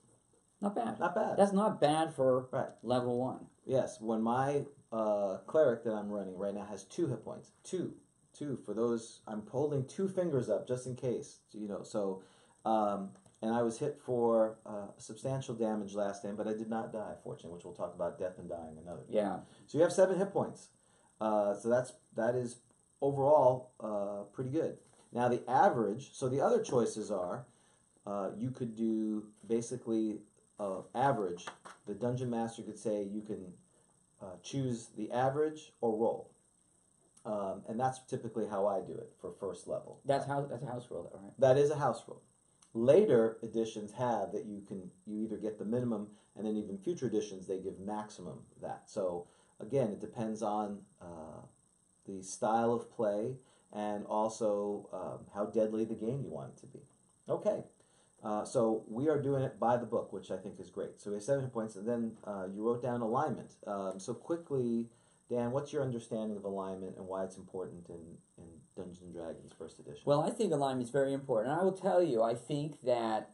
Not bad. Not bad. That's not bad for Right. level one. Yes. When my uh, cleric that I'm running right now has two hit points. Two. Two. For those, I'm holding two fingers up just in case. You know, so. Um, and I was hit for uh, substantial damage last time, but I did not die, fortunately, which we'll talk about death and dying another time. Yeah. So you have seven hit points. Uh, so that's that is overall uh, pretty good. Now the average. So the other choices are, uh, you could do basically uh, average. The dungeon master could say you can uh, choose the average or roll, um, and that's typically how I do it for first level. That's how that's a house rule, though, right? That is a house rule. Later editions have that you can you either get the minimum and then even future editions they give maximum that. So again, it depends on uh, the style of play and also um, how deadly the game you want it to be. Okay, uh, so we are doing it by the book, which I think is great. So we have seven points, and then uh, you wrote down alignment. Um, so quickly, Dan, what's your understanding of alignment and why it's important in, in Dungeons and Dragons First Edition? Well, I think alignment is very important. And I will tell you, I think that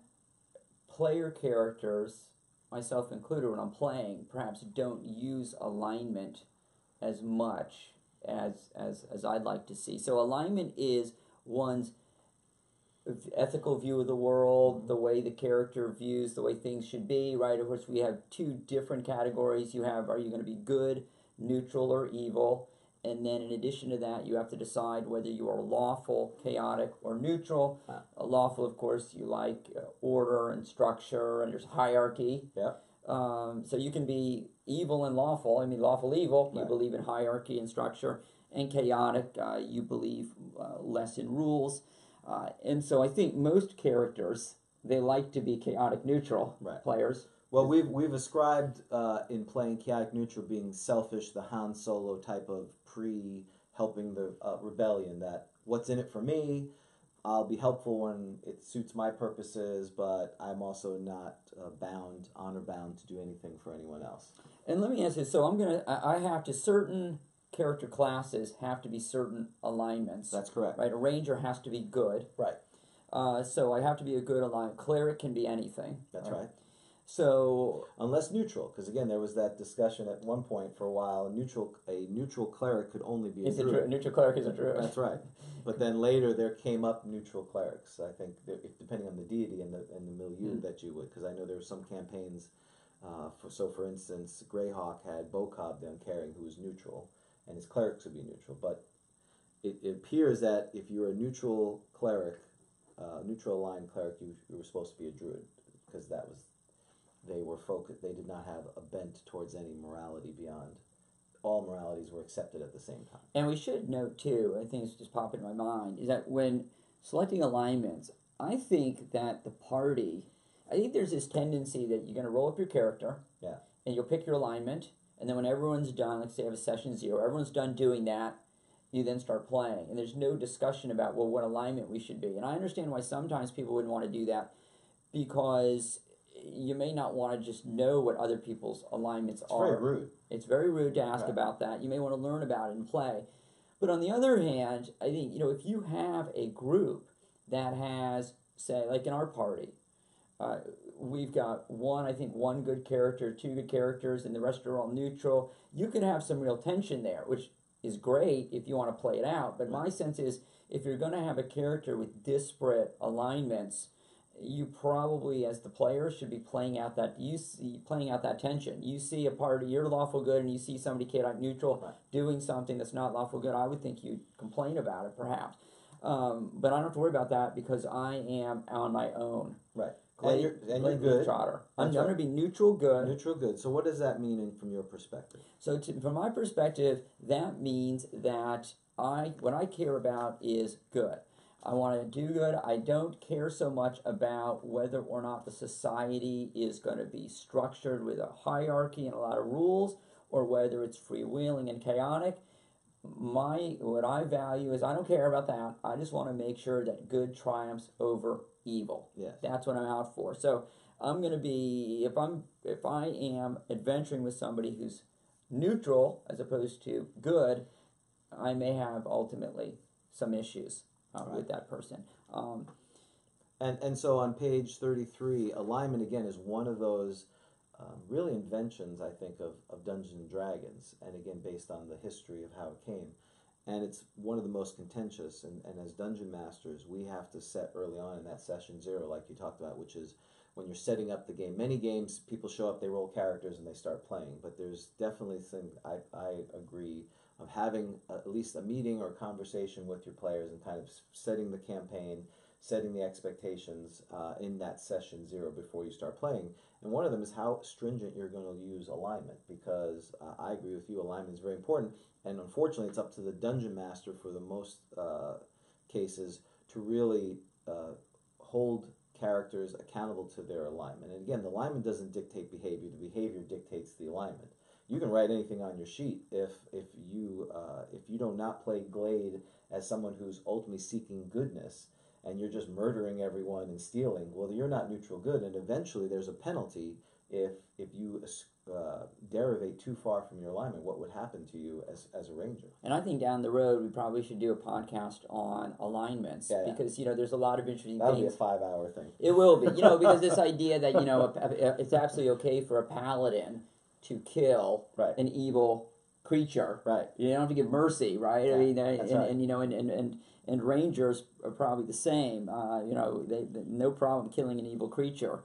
player characters, myself included, when I'm playing, perhaps don't use alignment as much as as as I'd like to see. So alignment is one's ethical view of the world, the way the character views the way things should be, right? Of course, we have two different categories. You have are you going to be good, neutral, or evil? And then in addition to that, you have to decide whether you are lawful, chaotic, or neutral. Uh, lawful, of course, you like uh, order and structure, and there's hierarchy. Yep. Um, so you can be evil and lawful. I mean, lawful evil. You believe in hierarchy and structure, and chaotic. Uh, you believe uh, less in rules. Uh, and so I think most characters they like to be chaotic neutral Right. players. Well, we've we've ascribed uh, in playing chaotic neutral being selfish, the Han Solo type of pre helping the uh, rebellion. That what's in it for me, I'll be helpful when it suits my purposes, but I'm also not uh, bound, honor bound to do anything for anyone else. And let me ask you. So I'm gonna. I I have to certain character classes have to be certain alignments. That's correct. right. A ranger has to be good. Right. Uh, so I have to be a good alignment. Cleric can be anything. That's right. So Unless neutral, because again, there was that discussion at one point for a while. A neutral, a neutral cleric could only be a druid. dru- neutral cleric is a druid. That's right. But then later there came up neutral clerics. I think if, depending on the deity and the and the milieu Mm. that you would, because I know there were some campaigns. Uh, for, so, for instance, Greyhawk had Boccob the Uncaring, who was neutral, and his clerics would be neutral. But it, it appears that if you're a neutral cleric, uh, neutral aligned cleric, you, you were supposed to be a druid, because that was they were focused. They did not have a bent towards any morality beyond. All moralities were accepted at the same time. And we should note too, I think it's just popping in my mind, is that when selecting alignments, I think that the party, I think there's this tendency that you're going to roll up your character, Yeah. and you'll pick your alignment, and then when everyone's done, like say have a session zero, everyone's done doing that, you then start playing, and there's no discussion about well what alignment we should be. And I understand why sometimes people wouldn't want to do that, because you may not want to just know what other people's alignments It's are. very rude. It's very rude to ask Right. about that. You may want to learn about it and play. But on the other hand, I think, you know, if you have a group that has, say, like in our party, uh, we've got one, I think, one good character, two good characters, and the rest are all neutral. You can have some real tension there, which is great if you want to play it out. But my sense is if you're going to have a character with disparate alignments, you probably as the player should be playing out that you see playing out that tension. You see a party, you're lawful good, and you see somebody chaotic neutral Right. doing something that's not lawful good. I would think you'd complain about it, perhaps. Um, but I don't have to worry about that because I am on my own. Right. And you're, and you're good. Trotter. I'm That's going right. to be neutral good. Neutral good. So what does that mean in, from your perspective? So, to, from my perspective, that means that I what I care about is good. I want to do good. I don't care so much about whether or not the society is going to be structured with a hierarchy and a lot of rules, or whether it's freewheeling and chaotic. My what I value is I don't care about that. I just want to make sure that good triumphs over evil. Yes. That's what I'm out for. So I'm going to be if I'm if I am adventuring with somebody who's neutral as opposed to good, I may have ultimately some issues uh, Right. with that person. Um, And and so on page thirty three, alignment again is one of those um, really inventions I think of, of Dungeons and Dragons, and again based on the history of how it came. And it's one of the most contentious. And, and as dungeon masters, we have to set early on in that session zero, like you talked about, which is when you're setting up the game. Many games, people show up, they roll characters, and they start playing. But there's definitely thing I, I agree of having at least a meeting or conversation with your players and kind of setting the campaign, setting the expectations uh, in that session zero before you start playing. And one of them is how stringent you're going to use alignment because uh, I agree with you, alignment is very important. And unfortunately, it's up to the dungeon master for the most uh, cases to really uh, hold characters accountable to their alignment. And again, the alignment doesn't dictate behavior; the behavior dictates the alignment. You can write anything on your sheet if if you uh, if you do not play Glade as someone who's ultimately seeking goodness and you're just murdering everyone and stealing. Well, you're not neutral good, and eventually there's a penalty if if you uh, derivate too far from your alignment. What would happen to you as as a ranger? and I think down the road we probably should do a podcast on alignments Yeah, yeah. because you know there's a lot of interesting That'll be a five hour thing. It will be, you know, because this idea that you know it's absolutely okay for a paladin to kill Right. an evil creature. Right. You don't have to give mercy, right? Yeah, I mean, and, right. and, you know, and, and, and, and rangers are probably the same. Uh, you know, they, they no problem killing an evil creature.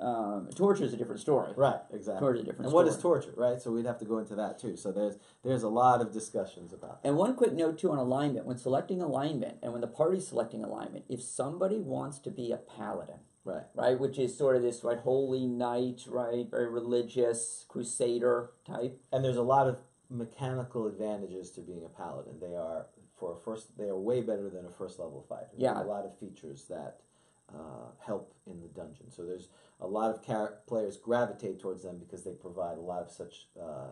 Um, torture is a different story. Right, exactly. Torture is a different And story. what is torture, right? So we'd have to go into that too. So there's there's a lot of discussions about that. And one quick note too on alignment: when selecting alignment, and when the party's selecting alignment, if somebody wants to be a paladin, Right. right, which is sort of this right holy knight, right, very religious crusader type, And there's a lot of mechanical advantages to being a paladin. They are for a first they are way better than a first level fighter. There's Yeah. a lot of features that uh, help in the dungeon. So there's a lot of char- players gravitate towards them because they provide a lot of such uh,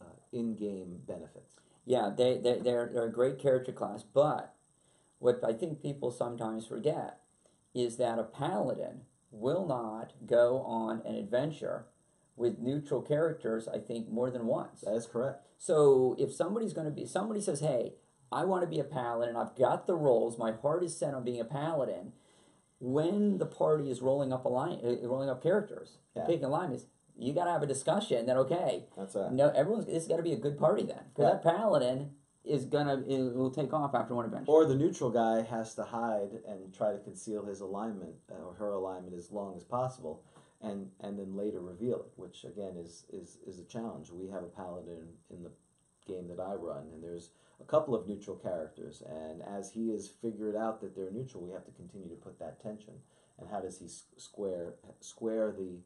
uh, in-game benefits. Yeah, they, they, they're, they're a great character class, but what I think people sometimes forget is that a paladin will not go on an adventure with neutral characters, I think, more than once. That is correct. So if somebody's going to be, somebody says, hey, I want to be a paladin, I've got the roles, my heart is set on being a paladin, when the party is rolling up a line, uh, rolling up characters, Yeah. picking alignments, you got to have a discussion that okay, That's right. no, everyone's this got to be a good party then, because that paladin is gonna it will take off after one adventure. Or the neutral guy has to hide and try to conceal his alignment uh, or her alignment as long as possible, and and then later reveal it, which again is is is a challenge. We have a paladin in the game that I run, and there's a couple of neutral characters, and as he has figured out that they're neutral, we have to continue to put that tension. And how does he square square the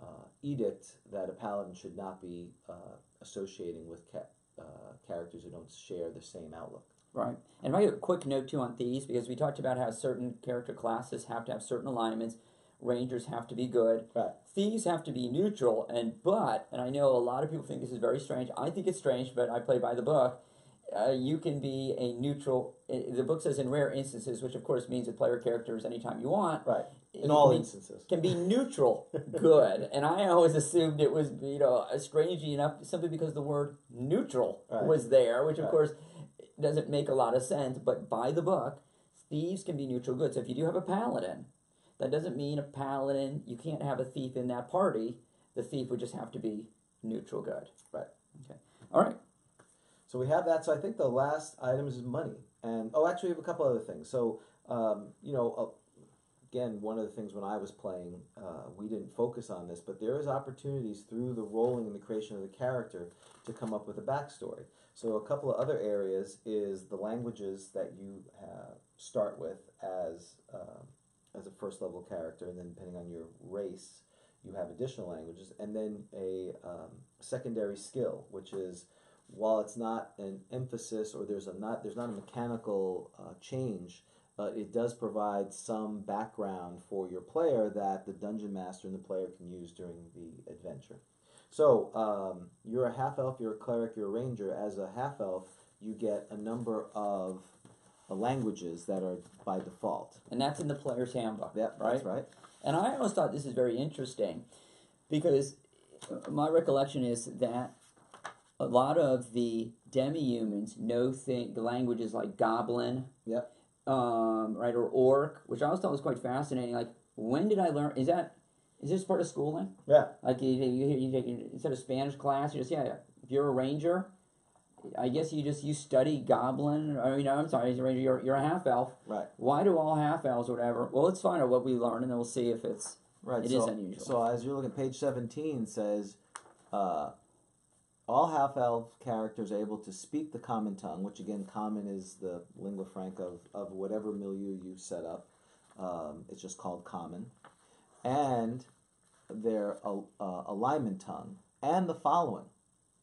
uh, edict that a paladin should not be uh, associating with ca- uh, characters who don't share the same outlook? Right. And I have a quick note too on thieves because we talked about how certain character classes have to have certain alignments. Rangers have to be good. Right. Thieves have to be neutral. And but, and I know a lot of people think this is very strange. I think it's strange, but I play by the book. Uh, you can be a neutral. the book says in rare instances, which of course means with player characters anytime you want. Right. In all can instances. can be neutral good and i always assumed it was you know strangely enough simply because the word neutral Right. was there which of Right. course doesn't make a lot of sense but by the book thieves can be neutral good so if you do have a paladin that doesn't mean a paladin you can't have a thief in that party the thief would just have to be neutral good Right. okay all right So we have that. So I think the last item is money. And oh, actually, we have a couple other things. So um, you know, uh, again, one of the things when I was playing, uh, we didn't focus on this, but there is opportunities through the rolling and the creation of the character to come up with a backstory. So a couple of other areas is the languages that you uh, start with as uh, as a first level character, and then depending on your race, you have additional languages, and then a um, secondary skill, which is while it's not an emphasis or there's a not there's not a mechanical uh, change, uh, it does provide some background for your player that the dungeon master and the player can use during the adventure. So um, you're a half elf, you're a cleric, you're a ranger. As a half elf, you get a number of uh, languages that are by default. and that's in the player's handbook Yep, right that's right. And I always thought this is very interesting because my recollection is that a lot of the demi-humans know thing, the languages like goblin, Yep. um, right, or orc, which I always thought was quite fascinating. Like, when did I learn? Is that is this part of schooling? Yeah. Like, you you, you take instead of Spanish class, you just yeah, yeah. If you're a ranger, I guess you just you study goblin. I mean, I'm sorry, you're. You're, you're a half elf. Right. Why do all half elves or whatever? Well, let's find out what we learn, and then we'll see if it's Right. It so, is unusual. So as you look at page seventeen, says, uh, all half elf characters are able to speak the common tongue, which again, common is the lingua franca of, of whatever milieu you set up. Um, it's just called common, and their uh, alignment tongue, and the following: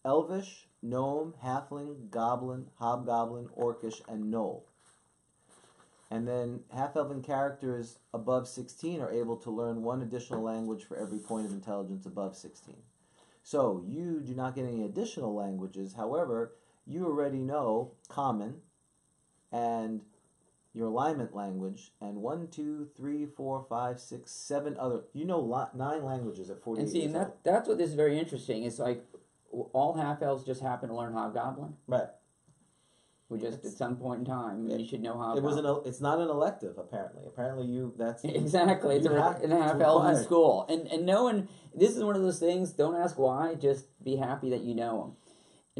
Elvish, gnome, halfling, goblin, hobgoblin, orcish, and gnoll. And then half elven characters above 16 are able to learn one additional language for every point of intelligence above 16. So you do not get any additional languages. However, you already know common and your alignment language and one, two, three, four, five, six, seven other. You know nine languages at 40 And see, and that that's what this is very interesting. It's like all half elves just happen to learn hobgoblin. Right. We just at some point in time It- you should know how It was an. It's not an elective apparently. Apparently you. That's exactly. It's you a, have- in a half elf required. school, and and no one. This is one of those things. Don't ask why. Just be happy that you know them.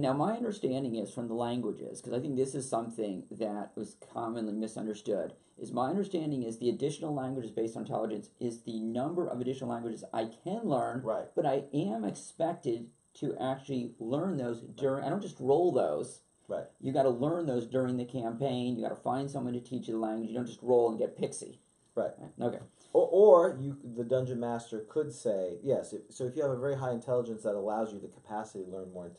Now, my understanding is from the languages, because I think this is something that was commonly misunderstood. Is my understanding is the additional languages based on intelligence is the number of additional languages I can learn Right. but I am expected to actually learn those during. I don't just roll those. Right. You got to learn those during the campaign. You got to find someone to teach you the language. You don't just roll and get pixie. Right. Okay. Or, or you, the dungeon master could say yes. If, so if you have a very high intelligence that allows you the capacity to learn more,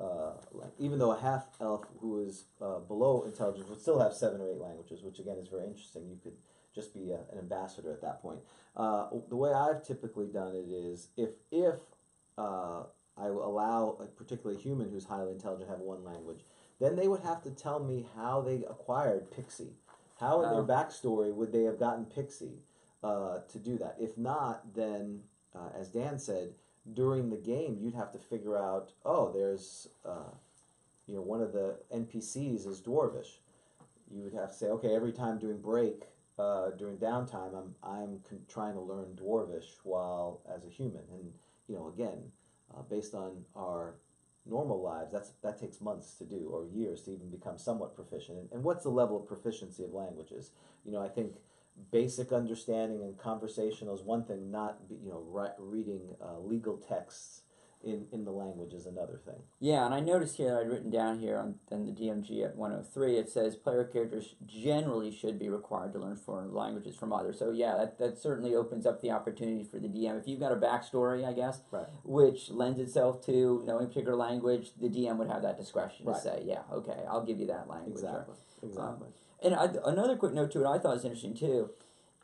uh, even though a half elf who is uh, below intelligence would still have seven or eight languages, which again is very interesting. You could just be a, an ambassador at that point. Uh, the way I've typically done it is if if uh, I will allow a particular human who's highly intelligent to have one language, then they would have to tell me how they acquired Pixie. How in their backstory would they have gotten Pixie uh, to do that? If not, then uh, as Dan said, during the game you'd have to figure out. Oh, there's uh, you know one of the NPCs is Dwarvish. You would have to say, okay, every time during break, uh, during downtime, I'm I'm con- trying to learn Dwarvish while as a human, and you know, again, uh, based on our normal lives, that's that takes months to do or years to even become somewhat proficient. And, and what's the level of proficiency of languages? You know, I think basic understanding and conversational is one thing. Not you know, ri- reading uh, legal texts in in the language is another thing. Yeah, and I noticed here that I'd written down here on, on the DMG at 103, it says player characters generally should be required to learn foreign languages from others. So, yeah, that, that certainly opens up the opportunity for the DM. If you've got a backstory, I guess, Right. which lends itself to knowing a particular language, the DM would have that discretion Right. to say, yeah, okay, I'll give you that language. or- Exactly. Exactly. And I, another quick note to it I thought was interesting too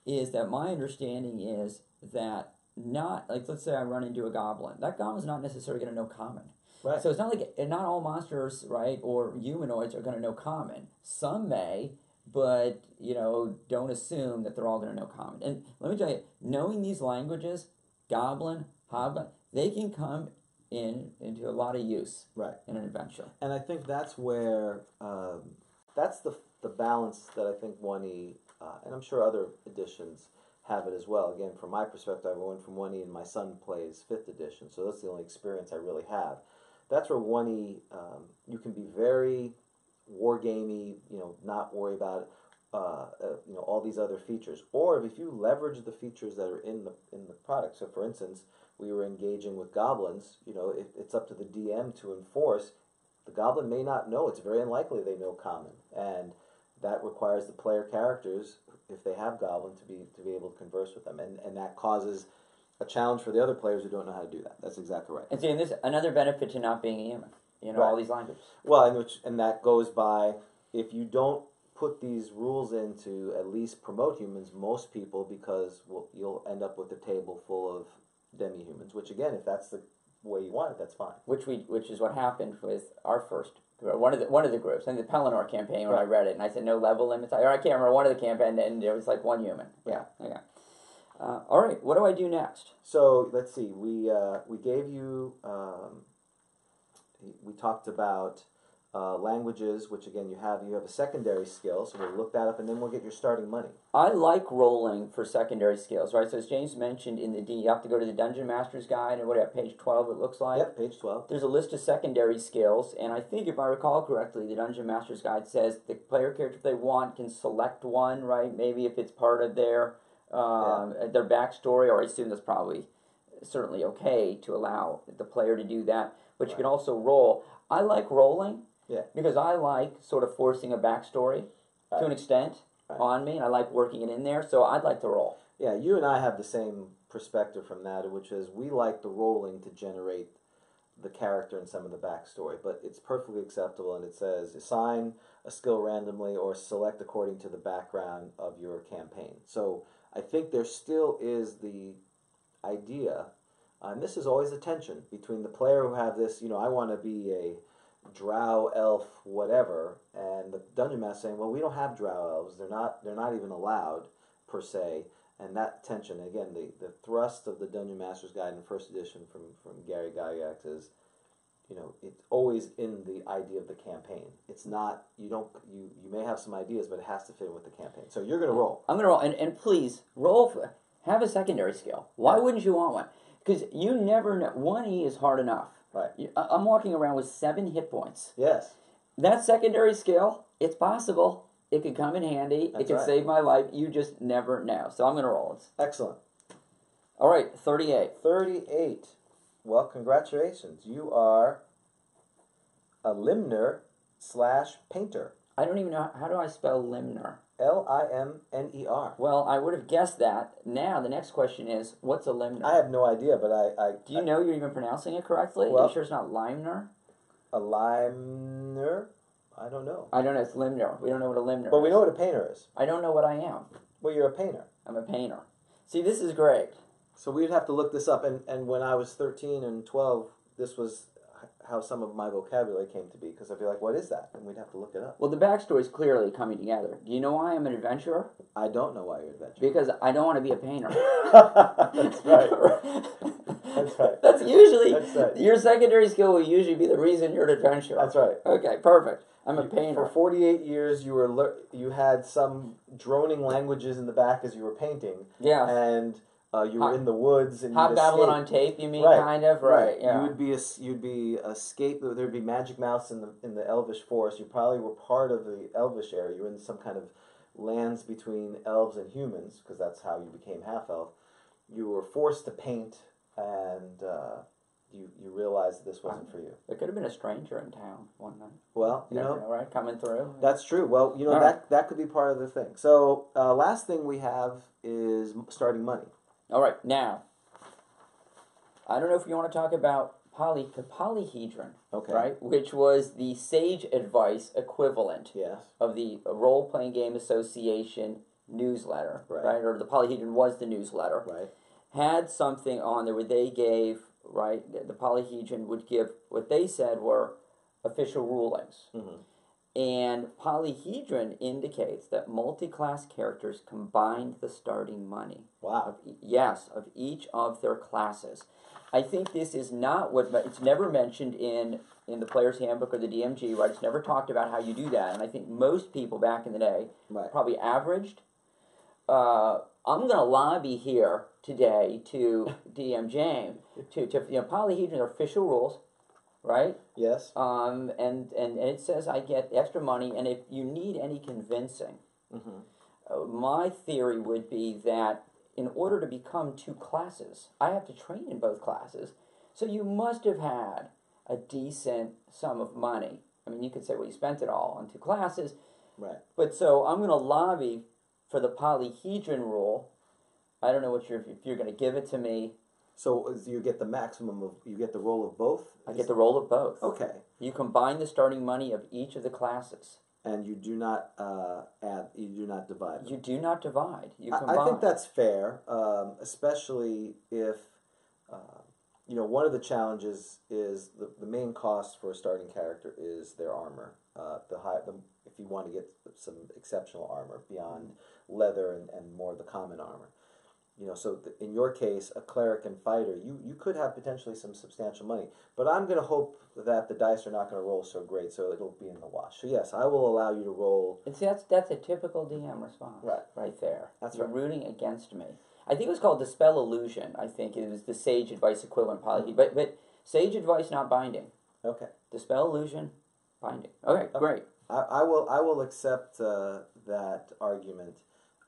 is that my understanding is that not like let's say I run into a goblin. That goblin's not necessarily going to know common. right. So it's not like and not all monsters, right, or humanoids are going to know common. Some may, but you know, don't assume that they're all going to know common. And let me tell you, knowing these languages, goblin, hobgoblin, they can come in into a lot of use right. in an adventure. And I think that's where um, that's the the balance that I think one E, uh, and I'm sure other editions have it as well. Again, from my perspective, I went from one E, and my son plays fifth edition, so that's the only experience I really have. That's where one E um, you can be very war gamey, you know, not worry about uh, uh, you know all these other features, or if you leverage the features that are in the in the product. So, for instance, we were engaging with goblins. You know, it, it's up to the DM to enforce. The goblin may not know. It's very unlikely they know common, and that requires the player characters, if they have goblin, to be to be able to converse with them, and and that causes a challenge for the other players who don't know how to do that. That's exactly right. And see, and this another benefit to not being a human. You know, all these languages. Well, and which and that goes by if you don't put these rules in to at least promote humans, most people because well, you'll end up with a table full of demi humans. Which again, if that's the way you want it, that's fine. which we which is what happened with our first one of the one of the groups and the Pelennor campaign when I read it and I said no level limits or I can't remember one of the campaign and there was like one human yeah okay uh, all right what do I do next So let's see. We uh, we gave you. Um, we talked about uh, languages, which again you have. You have a secondary skill, so we'll look that up, and then we'll get your starting money. I like rolling for secondary skills right so as James mentioned in the D you have to go to the Dungeon Master's Guide and what at page twelve it looks like Yep, page twelve. there's a list of secondary skills, and I think if I recall correctly, the Dungeon Master's Guide says the player character, if they want, can select one, right? Maybe if it's part of their um, their backstory, or I assume that's probably certainly okay to allow the player to do that. But you can also roll. I like rolling Yeah. because I like sort of forcing a backstory to an extent Right. on me, and I like working it in there. So I'd like to roll. Yeah, you and I have the same perspective from that, which is we like the rolling to generate the character and some of the backstory, but it's perfectly acceptable and it says assign a skill randomly or select according to the background of your campaign. So I think there still is the idea, and this is always a tension between the player who have this, you know, I want to be a drow elf whatever and the dungeon master saying well we don't have drow elves they're not they're not even allowed per se and that tension again the, the thrust of the dungeon master's guide in first edition from from gary gygax is you know it's always in the idea of the campaign it's not you don't you you may have some ideas but it has to fit in with the campaign so you're going to roll I'm gonna roll, and, and please roll. For, have a secondary skill. Why wouldn't you want one? Because you never know. One E is hard enough. Right I'm walking around with seven hit points. yes That secondary skill, it's possible. It could come in handy. it could right. save my life. You just never know. So I'm gonna roll. it. excellent all right, 38. 38 well congratulations you are a limner slash painter I don't even know how do I spell limner. L I M N E R. Well, I would have guessed that. Now the next question is, what's a limner? I have no idea, but I, I Do you know you're even pronouncing it correctly? Are Well- you sure it's not limner? a limner. I don't know, I don't know. It's limner. We don't know what a limner. but we is. know what a painter is. I don't know what I am. Well, you're a painter, I'm a painter. See, this is great. so we'd have to look this up. And and when I was thirteen and twelve, this was how some of my vocabulary came to be because I'd be like, "What is that?" and we'd have to look it up. Well, the backstory is clearly coming together. Do you know why I'm an adventurer? I don't know why you're an adventurer. Because I don't want to be a painter. That's right. That's right. That's usually That's right. your secondary skill will usually be the reason you're an adventurer. That's right. Okay, perfect. I'm a You- painter. For 48 years, you were lear- you had some droning languages in the back as you were painting, yeah. and uh, you were Hot- in the woods and you'd Hobgoblin escape. on tape, you mean, Right, kind of? Right, yeah. You would be a, you'd be escape. There'd be magic mouse in the in the Elvish forest. You probably were part of the Elvish area. You were in some kind of lands between elves and humans because that's how you became half elf. You were forced to paint, and uh, you you realized this wasn't for you. There could have been a stranger in town one night. Well, you Never know. right? Coming through. That's true. Well, you know All that that could be part of the thing. So, uh, last thing we have is starting money. All right, now, I don't know if you want to talk about poly polyhedron, Okay. right? Which was the Sage Advice equivalent Yes. of the Role Playing Game Association newsletter, Right. right? Or the polyhedron was the newsletter. Right. Had something on there where they gave right the, polyhedron would give what they said were official rulings. Mhm. And polyhedron indicates that multi-class characters combined the starting money Wow. of yes of each of their classes. I think this is not what it's never mentioned in in the player's handbook or the DMG. Right, it's never talked about how you do that. And I think most people back in the day Right. probably averaged. Uh, I'm going to lobby here today to DM James to, to you know polyhedron are official rules, right? Yes. Um, and, and, and it says I get extra money, and if you need any convincing, Mhm. uh, my theory would be that in order to become two classes, I have to train in both classes. So you must have had a decent sum of money. I mean, you could say, well, you spent it all on two classes, Right. but so I'm going to lobby for the polyhedron rule. I don't know what you're if you're going to give it to me. So you get the maximum of you get the roll of both. I get the role of both. Okay. You combine the starting money of each of the classes. And you do not uh, add. You do not divide. them. You do not divide. You combine. I think that's fair, um, especially if uh, you know one of the challenges is the, the main cost for a starting character is their armor. Uh, the high, the, if you want to get some exceptional armor beyond leather and, and more of the common armor, you know. So th- in your case, a cleric and fighter, you you could have potentially some substantial money. But I'm going to hope that the dice are not going to roll so great, so it'll be in the wash. So yes, I will allow you to roll. And see, that's that's a typical DM response. Right. Right there. That's You're right. rooting against me. I think it was called Dispel Illusion. I think it was the Sage Advice equivalent poly. But but Sage Advice not binding. Okay. Dispel Illusion, binding. Okay, great. I, I will I will accept uh, that argument.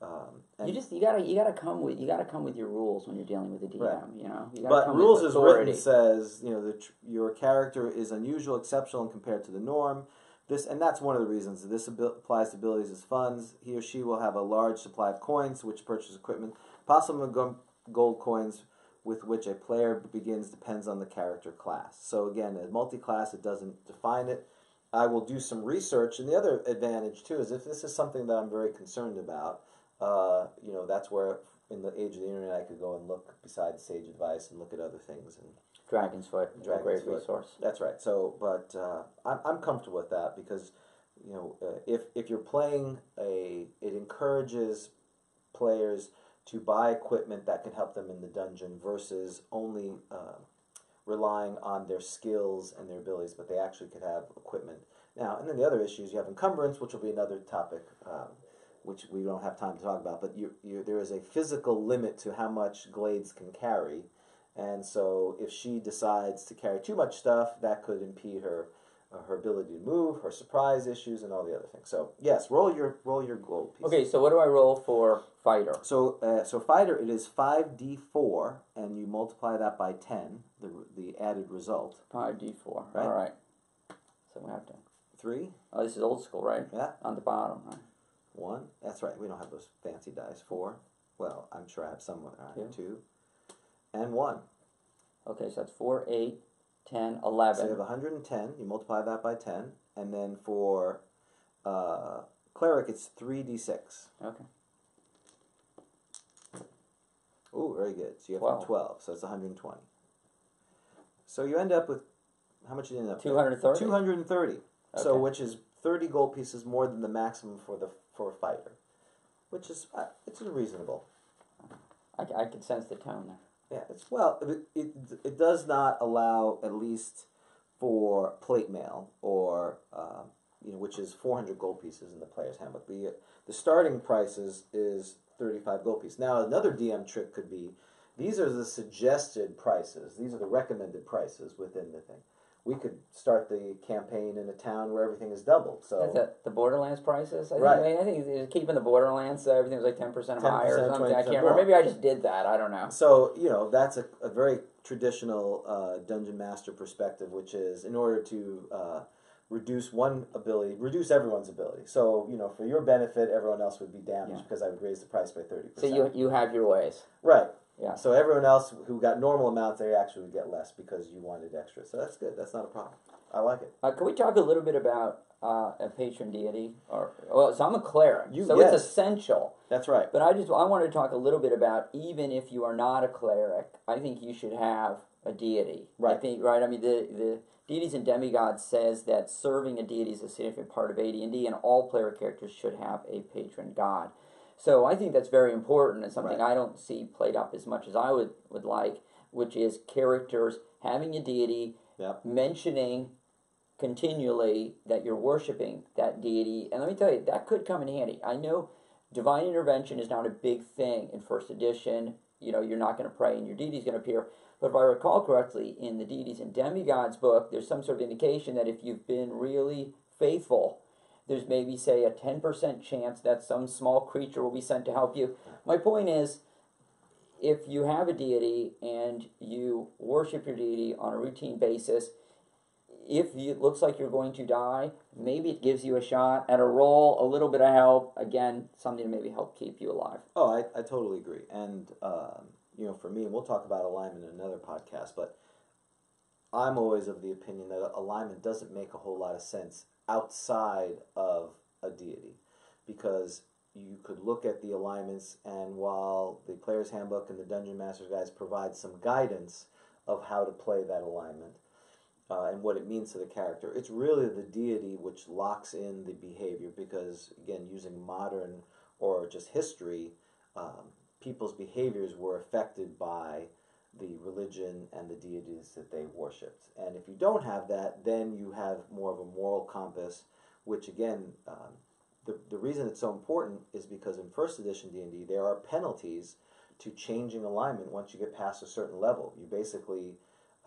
Um, you just you gotta you gotta come with you gotta come with your rules when you're dealing with a DM. Right. You know. You but rules as written says you know that your character is unusual, exceptional, and compared to the norm. This and that's one of the reasons this abil- applies to abilities as funds. He or she will have a large supply of coins, which purchase equipment. Possible gold coins with which a player begins depends on the character class. So again, a multi-class it doesn't define it. I will do some research, and the other advantage too is if this is something that I'm very concerned about. Uh, you know, that's where in the age of the internet I could go and look besides Sage Advice and look at other things and Dragon's Foot, a Dragon's great Foot. resource. that's right. So, but uh, I'm I'm comfortable with that because you know uh, if if you're playing a it encourages players to buy equipment that can help them in the dungeon versus only uh, relying on their skills and their abilities, but they actually could have equipment. Now, and then the other issues you have encumbrance, which will be another topic, um, which we don't have time to talk about. But you, you, there is a physical limit to how much Glades can carry, and so if she decides to carry too much stuff, that could impede her uh, her ability to move, her surprise issues, and all the other things. So yes, roll your roll your gold piece. Okay, so what do I roll for fighter? So, uh, so fighter, it is five d four, and you multiply that by ten, the the added result. Five D four. Right. All right. So we have to. three. Oh, this is old school, right? yeah, On the bottom. Right? One. That's right. We don't have those fancy dice. Four. Well, I'm sure I have some. Two, and one. Okay, so that's four, eight, 10, So you have 110. You multiply that by ten, and then for uh, cleric, it's three d six. Okay. Ooh, very good. So you have 12. 12. so it's 120. So you end up with how much did you end up? Two hundred thirty. Two hundred and thirty. So, which is thirty gold pieces more than the maximum for the for a fighter, which is uh, it's reasonable. I, I can sense the tone there. Yeah, it's well, it, it it does not allow at least for plate mail or uh, you know which is four hundred gold pieces in the player's handbook. The the starting price is is thirty five gold pieces. Now another DM trick could be these are the suggested prices. These are the recommended prices within the thing. We could start the campaign in a town where everything is doubled. So Is that the Borderlands prices? I think, Right. I, mean, I think it's Keep on the Borderlands, uh, everything was like 10% higher 10%, or something. I 20% can't remember. more. Maybe I just did that. I don't know. So you know that's a, a very traditional uh, dungeon master perspective, which is in order to uh, reduce one ability, reduce everyone's ability. So you know for your benefit, everyone else would be damaged Yeah. because I would raise the price by thirty So percent. you you have your ways. right. Yeah. So everyone else who got normal amounts, they actually would get less because you wanted extra. So that's good. That's not a problem. I like it. Uh, can we talk a little bit about uh, a patron deity? Or well, so I'm a cleric, You- so yes. it's essential. That's right. But I just I wanted to talk a little bit about even if you are not a cleric, I think you should have a deity. Right. I think right. I mean the the deities and demigods says that serving a deity is a significant part of AD&D, and all player characters should have a patron god. So I think that's very important and something Right. I don't see played up as much as I would would like, which is characters having a deity, Yep. mentioning continually that you're worshiping that deity. And let me tell you, that could come in handy. I know divine intervention is not a big thing in first edition. You know, you're not going to pray and your deity's going to appear. But if I recall correctly, in the Deities and Demigods book, there's some sort of indication that if you've been really faithful, there's maybe, say, a 10% chance that some small creature will be sent to help you. My point is, if you have a deity and you worship your deity on a routine basis, if it looks like you're going to die, maybe it gives you a shot at a roll, a little bit of help. Again, something to maybe help keep you alive. Oh, I, I totally agree. And, um, you know, for me, and we'll talk about alignment in another podcast, but I'm always of the opinion that alignment doesn't make a whole lot of sense outside of a deity. Because you could look at the alignments, and while the Player's Handbook and the Dungeon Master's Guides provide some guidance of how to play that alignment, uh, and what it means to the character. It's really the deity which locks in the behavior because, again, using modern or just history, um, people's behaviors were affected by the religion and the deities that they worshipped. And if you don't have that, then you have more of a moral compass, which again, um, the, the reason it's so important is because in first edition D&D, there are penalties to changing alignment once you get past a certain level. You basically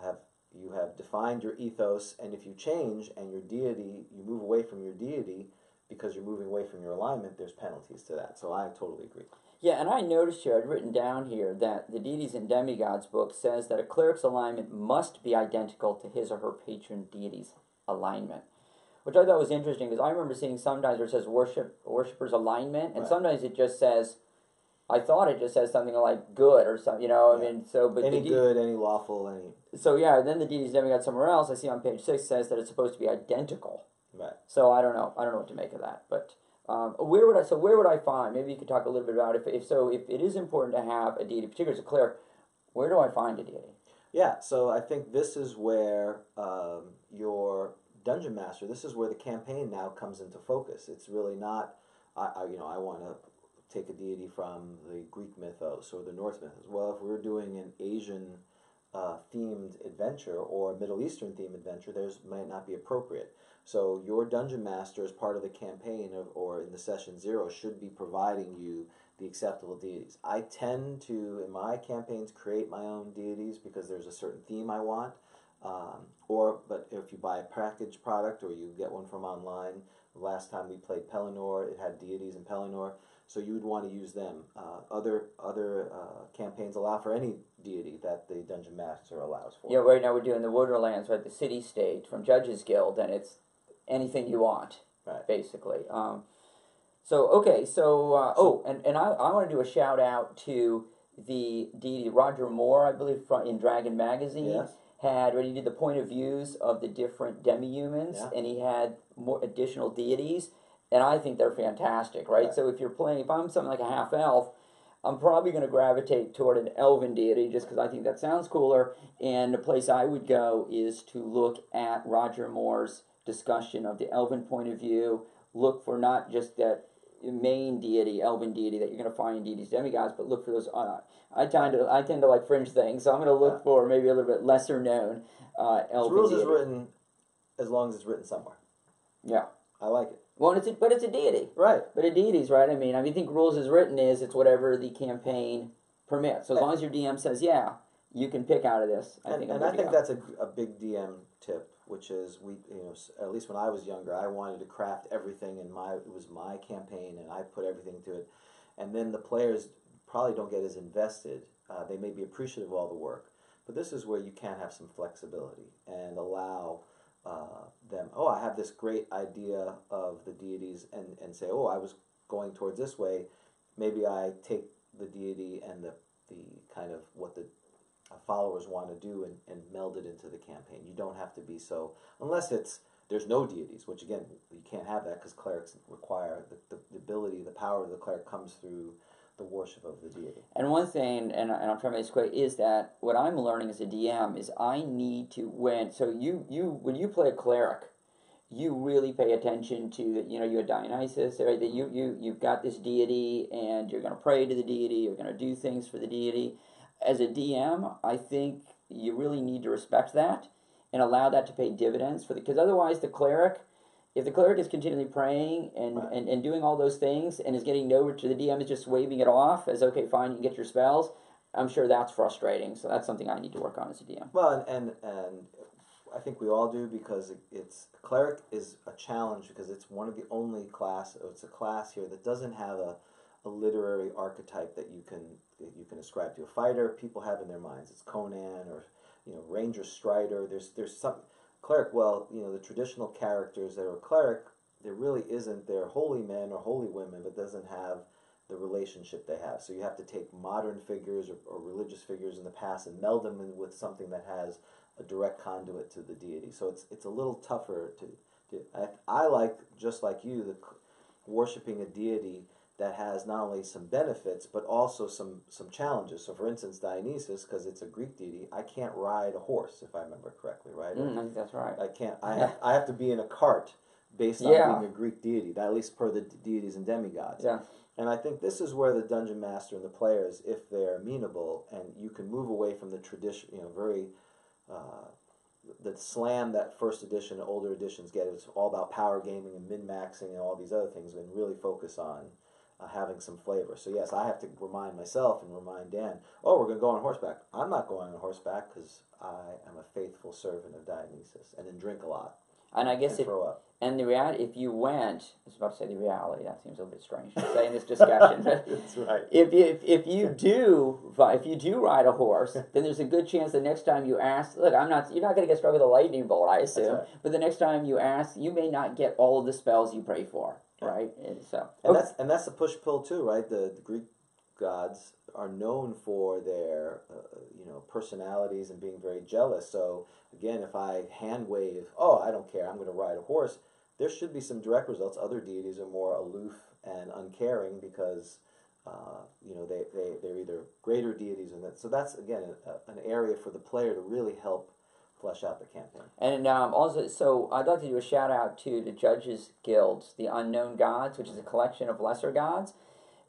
have you have defined your ethos and if you change and your deity you move away from your deity because you're moving away from your alignment there's penalties to that so i totally agree Yeah, and I noticed here, I'd written down here that the Deities and Demigods book says that a cleric's alignment must be identical to his or her patron deity's alignment. Which I thought was interesting because I remember seeing sometimes where it says worship worshipper's alignment, and Right. sometimes it just says, I thought it just says something like good or something, you know. I mean, so but any de- good any lawful any so yeah, and then the deities and demigods somewhere else I see on page six says that it's supposed to be identical. right So I don't know. I don't know what to make of that. But um, where would I? So where would I find? Maybe you could talk a little bit about if, if so. If it is important to have a deity, particularly as a cleric, where do I find a deity? yeah so i think this is where um, your dungeon master this is where the campaign now comes into focus it's really not i, I you know i want to take a deity from the greek mythos or the norse mythos well if we're doing an asian uh, themed adventure or a Middle Eastern themed adventure, theirs might not be appropriate. So your dungeon master, as part of the campaign of, or in the session zero, should be providing you the acceptable deities. I tend to, in my campaigns, create my own deities because there's a certain theme I want. Um, or, but if you buy a package product or you get one from online, last time we played Pelinore, it had deities in Pelinore so you would want to use them. Uh, other other uh, campaigns allow for any deity that the dungeon master allows for. Yeah, right now we're doing the Wilderlands, right? The city state from Judges Guild, and it's anything you want, Right. basically. Um, so okay, so uh, oh, and and I, I want to do a shout out to the deity Roger Moore, I believe, from in Dragon Magazine. Yes. Had when he did the point of views of the different demi-humans, Yeah. and he had more additional deities, and I think they're fantastic, right? Right. So if you're playing, if I'm something like a half elf, I'm probably going to gravitate toward an elven deity just because I think that sounds cooler. And the place I would go is to look at Roger Moore's discussion of the elven point of view. Look for not just that main deity, elven deity that you're going to find in deities, demigods, but look for those. Uh, I tend to I tend to like fringe things, so I'm going to look for maybe a little bit lesser known uh, So rules deity. is written as long as it's written somewhere. Yeah. I like it. Well, it's a, but it's a deity. Right. But a deity's right. I mean, I mean, think rules is written is it's whatever the campaign permits. So as long as your DM says yeah, you can pick out of this. I and think and I think that's a, a big DM tip, which is we, you know, at least when I was younger, I wanted to craft everything, and my it was my campaign, and I put everything to it, and then the players probably don't get as invested. Uh, they may be appreciative of all the work, but this is where you can have some flexibility and allow uh, them. Oh, I have this great idea of the deities, and and say, oh, I was going towards this way. Maybe I take the deity and the the kind of what the followers want to do and, and meld it into the campaign. You don't have to be so unless it's there's no deities, which again you can't have that because clerics require the, the, ability, the power of the cleric comes through the worship of the deity. And one thing, and, and I'm trying to make this quick, is that what I'm learning as a DM is I need to when so you you when you play a cleric, you really pay attention to that. You know, you're Dionysus, right? That you you you've got this deity, and you're going to pray to the deity. You're going to do things for the deity. As a DM, I think you really need to respect that and allow that to pay dividends for the because otherwise the cleric. If the cleric is continually praying and, Right. and, and doing all those things and is getting nowhere to the DM is just waving it off as okay, fine, you can get your spells, I'm sure that's frustrating. So that's something I need to work on as a DM. Well, and and, and I think we all do because it's cleric is a challenge because it's one of the only class. It's a class here that doesn't have a, a literary archetype that you can that you can ascribe to a fighter. People have in their minds it's Conan or you know Ranger Strider. There's there's some cleric. Well, you know the traditional characters that are cleric. There really isn't. They're holy men or holy women, but doesn't have the relationship they have. So you have to take modern figures or, or religious figures in the past and meld them in with something that has a direct conduit to the deity. So it's it's a little tougher to. to I, I like just like you the worshiping a deity that has not only some benefits but also some some challenges. So for instance, Dionysus, because it's a Greek deity, I can't ride a horse if I remember correctly, right? Mm, I think that's right. I can't. I have, I have to be in a cart based on Yeah. being a Greek deity, at least per the deities and demigods. Yeah. And I think this is where the dungeon master and the players, if they're amenable, and you can move away from the tradition, you know, very uh, the slam that first edition, older editions get. It's all about power gaming and min maxing and all these other things, and really focus on uh, having some flavor. So yes, I have to remind myself and remind Dan. Oh, we're going to go on horseback. I'm not going on horseback because I am a faithful servant of Dionysus, and then drink a lot And I guess and if throw up. and the reality, if you went, I was about to say the reality. That seems a little bit strange to say in this discussion. That's right. if you, if, if you do if you do ride a horse, then there's a good chance the next time you ask, look, I'm not you're not going to get struck with a lightning bolt, I assume. right. But the next time you ask, you may not get all of the spells you pray for, right? And so And okay. that's and that's the push pull too, right? The, the Greek gods are known for their uh, you know personalities and being very jealous. So again, if I hand wave, oh, I don't care, I'm going to ride a horse. There should be some direct results. Other deities are more aloof and uncaring because uh, you know they they they're either greater deities and that. So that's again a, an area for the player to really help flesh out the campaign. And um, also, so I'd like to do a shout out to the Judges Guilds, the Unknown Gods, which is a collection of lesser gods,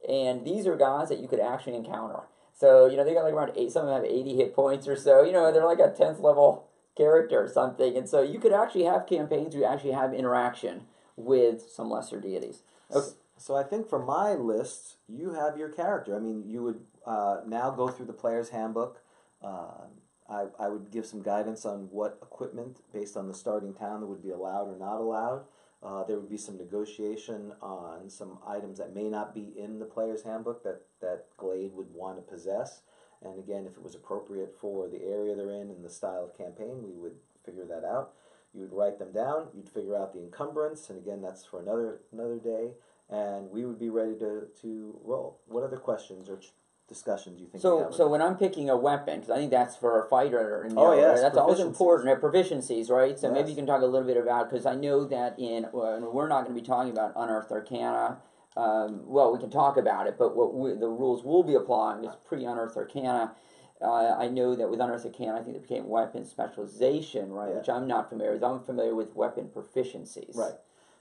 and these are gods that you could actually encounter. So you know they got like around eight. Some of them have eighty hit points or so. You know they're like a tenth level character or something, and so you could actually have campaigns where you actually have interaction with some lesser deities. Okay. So I think for my list, you have your character. I mean, you would uh, now go through the player's handbook. Uh, I, I would give some guidance on what equipment, based on the starting town, that would be allowed or not allowed. Uh, there would be some negotiation on some items that may not be in the player's handbook that, that Glade would want to possess. And again, if it was appropriate for the area they're in and the style of campaign, we would figure that out. You would write them down. You'd figure out the encumbrance, and again, that's for another another day. And we would be ready to, to roll. What other questions or ch- discussions you think? So, so when I'm picking a weapon, because I think that's for a fighter, and, Oh, know, yes, that's always important. uh, Proficiencies, right? So maybe you can talk a little bit about because I know that in well, we're not going to be talking about unearthed arcana um, well, we can talk about it, but what we, the rules we'll be applying is pre Unearthed Arcana. Uh, I know that with Unearthed Arcana, I think it became weapon specialization, right? Yeah. Which I'm not familiar with. I'm familiar with weapon proficiencies. Right.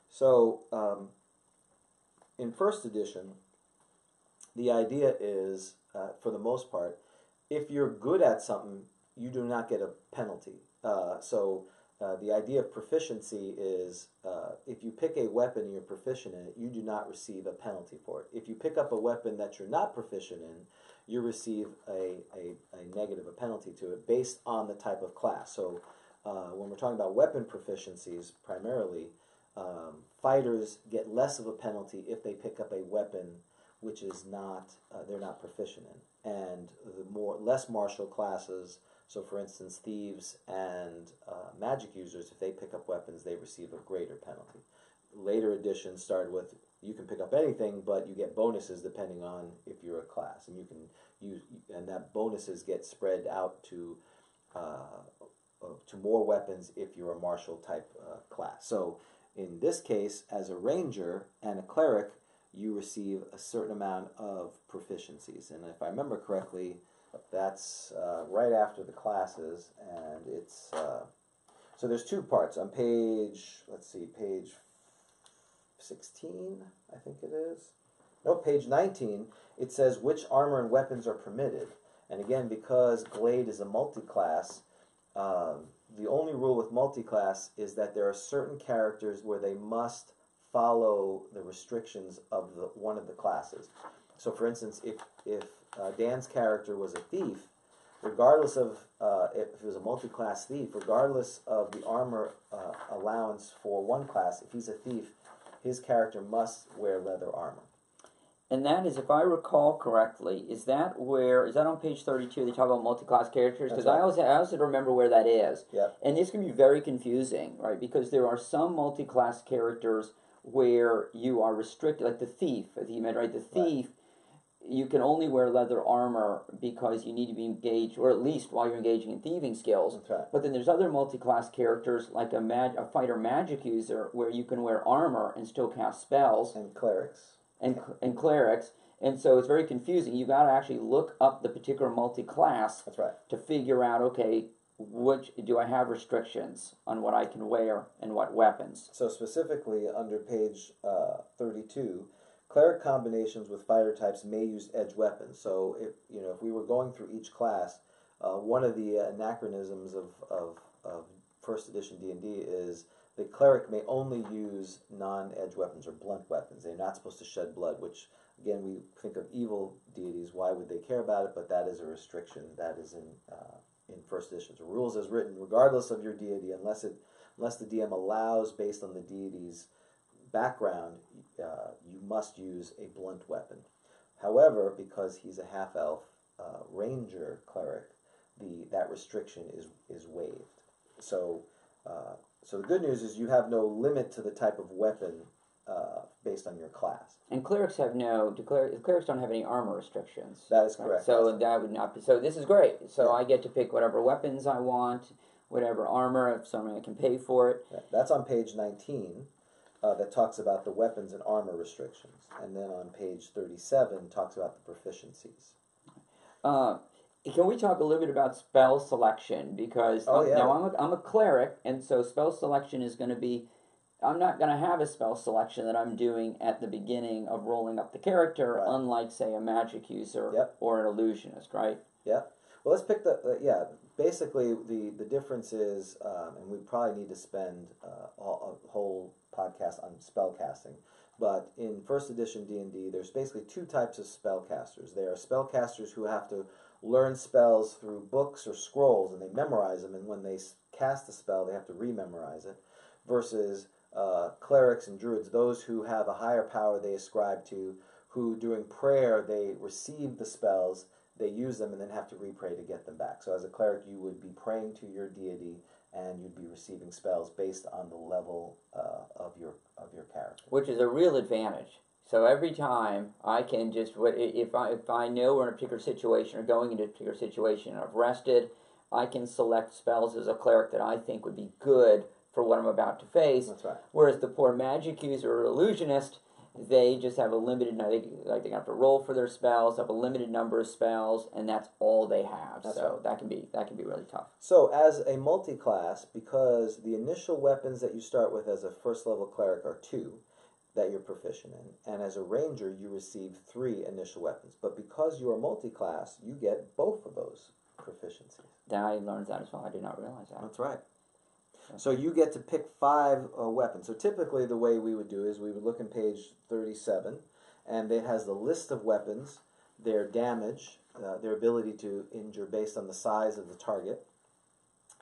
So, um, in first edition, the idea is, uh, for the most part, if you're good at something, you do not get a penalty. Uh, so, uh, the idea of proficiency is uh, if you pick a weapon and you're proficient in it, you do not receive a penalty for it. If you pick up a weapon that you're not proficient in, you receive a, a, a negative, a penalty to it based on the type of class. So, uh, when we're talking about weapon proficiencies, primarily, um, fighters get less of a penalty if they pick up a weapon which is not uh, they're not proficient in, and the more less martial classes. So, for instance, thieves and uh, magic users, if they pick up weapons, they receive a greater penalty. Later editions started with you can pick up anything, but you get bonuses depending on if you're a class, and you can use and that bonuses get spread out to uh, uh, to more weapons if you're a martial type uh, class. So in this case, as a ranger and a cleric, you receive a certain amount of proficiencies. And if I remember correctly, that's uh, right after the classes, and it's uh, so there's two parts on page. Let's see, page sixteen, I think it is. No, page nineteen. It says which armor and weapons are permitted, and again, because Glade is a multi-class, um, the only rule with multi-class is that there are certain characters where they must follow the restrictions of the one of the classes. So, for instance, if if uh, Dan's character was a thief, regardless of uh, if he was a multi-class thief, regardless of the armor uh, allowance for one class, if he's a thief, his character must wear leather armor. And that is, if I recall correctly, is that where is that on page thirty-two? They talk about multi-class characters because right. I always I also remember where that is. Yep. And this can be very confusing, right? Because there are some multi-class characters where you are restricted, like the thief, as you meant, right? The Right. thief, you can only wear leather armor because you need to be engaged, or at least while you're engaging in thieving skills. That's right. But then there's other multi-class characters, like a mag- a fighter magic user, where you can wear armor and still cast spells And clerics. and and clerics, and so it's very confusing. You've got to actually look up the particular multi-class That's right. to figure out okay, which do I have restrictions on what I can wear and what weapons. So specifically under page uh, 32, cleric combinations with fighter types may use edge weapons. So if you know if we were going through each class, uh, one of the anachronisms of, of, of first edition D and D is the cleric may only use non-edge weapons or blunt weapons. They're not supposed to shed blood, which again we think of evil deities. Why would they care about it? But that is a restriction. That is in uh, in first edition. So rules as written, regardless of your deity, unless it unless the DM allows based on the deity's background, uh, you must use a blunt weapon. However, because he's a half elf uh, ranger cleric, the that restriction is is waived. So, uh, so the good news is you have no limit to the type of weapon uh, based on your class. And clerics have no do cler- clerics don't have any armor restrictions. That is right? correct. So that would not be. So this is great. So Yeah. I get to pick whatever weapons I want, whatever armor. If something I can pay for it. That's on page 19 uh, that talks about the weapons and armor restrictions. And then on page 37 talks about the proficiencies. Uh, can we talk a little bit about spell selection? Because Oh, yeah. now I'm a, I'm a cleric, and so spell selection is going to be. I'm not going to have a spell selection that I'm doing at the beginning of rolling up the character, Right. unlike, say, a magic user Yep. or an illusionist, right? Yeah. Well, let's pick the uh, yeah. Basically, the the difference is, um, and we probably need to spend uh, a, a whole podcast on spell casting. But in first edition D and D, there's basically two types of spellcasters. There are spellcasters who have to learn spells through books or scrolls, and they memorize them. And when they cast a spell, they have to rememorize it. Versus uh, clerics and druids, those who have a higher power they ascribe to, who during prayer they receive the spells they use them and then have to repray to get them back. So as a cleric, you would be praying to your deity and you'd be receiving spells based on the level uh, of your of your character. which is a real advantage. So every time I can just if I if I know we're in a particular situation or going into a particular situation and I've rested, I can select spells as a cleric that I think would be good for what I'm about to face. That's right. Whereas the poor magic user or illusionist, they just have a limited. They like they have to roll for their spells, have a limited number of spells, and that's all they have. That's so right. that can be that can be really tough. So, as a multi class, because the initial weapons that you start with as a first level cleric are two that you're proficient in, and as a ranger, you receive three initial weapons. But because you are multi class, you get both of those proficiencies. Then I learned that as well. I did not realize that. That's right. So, you get to pick five uh, weapons. So, typically, the way we would do is we would look in page 37, and it has the list of weapons, their damage, uh, their ability to injure based on the size of the target,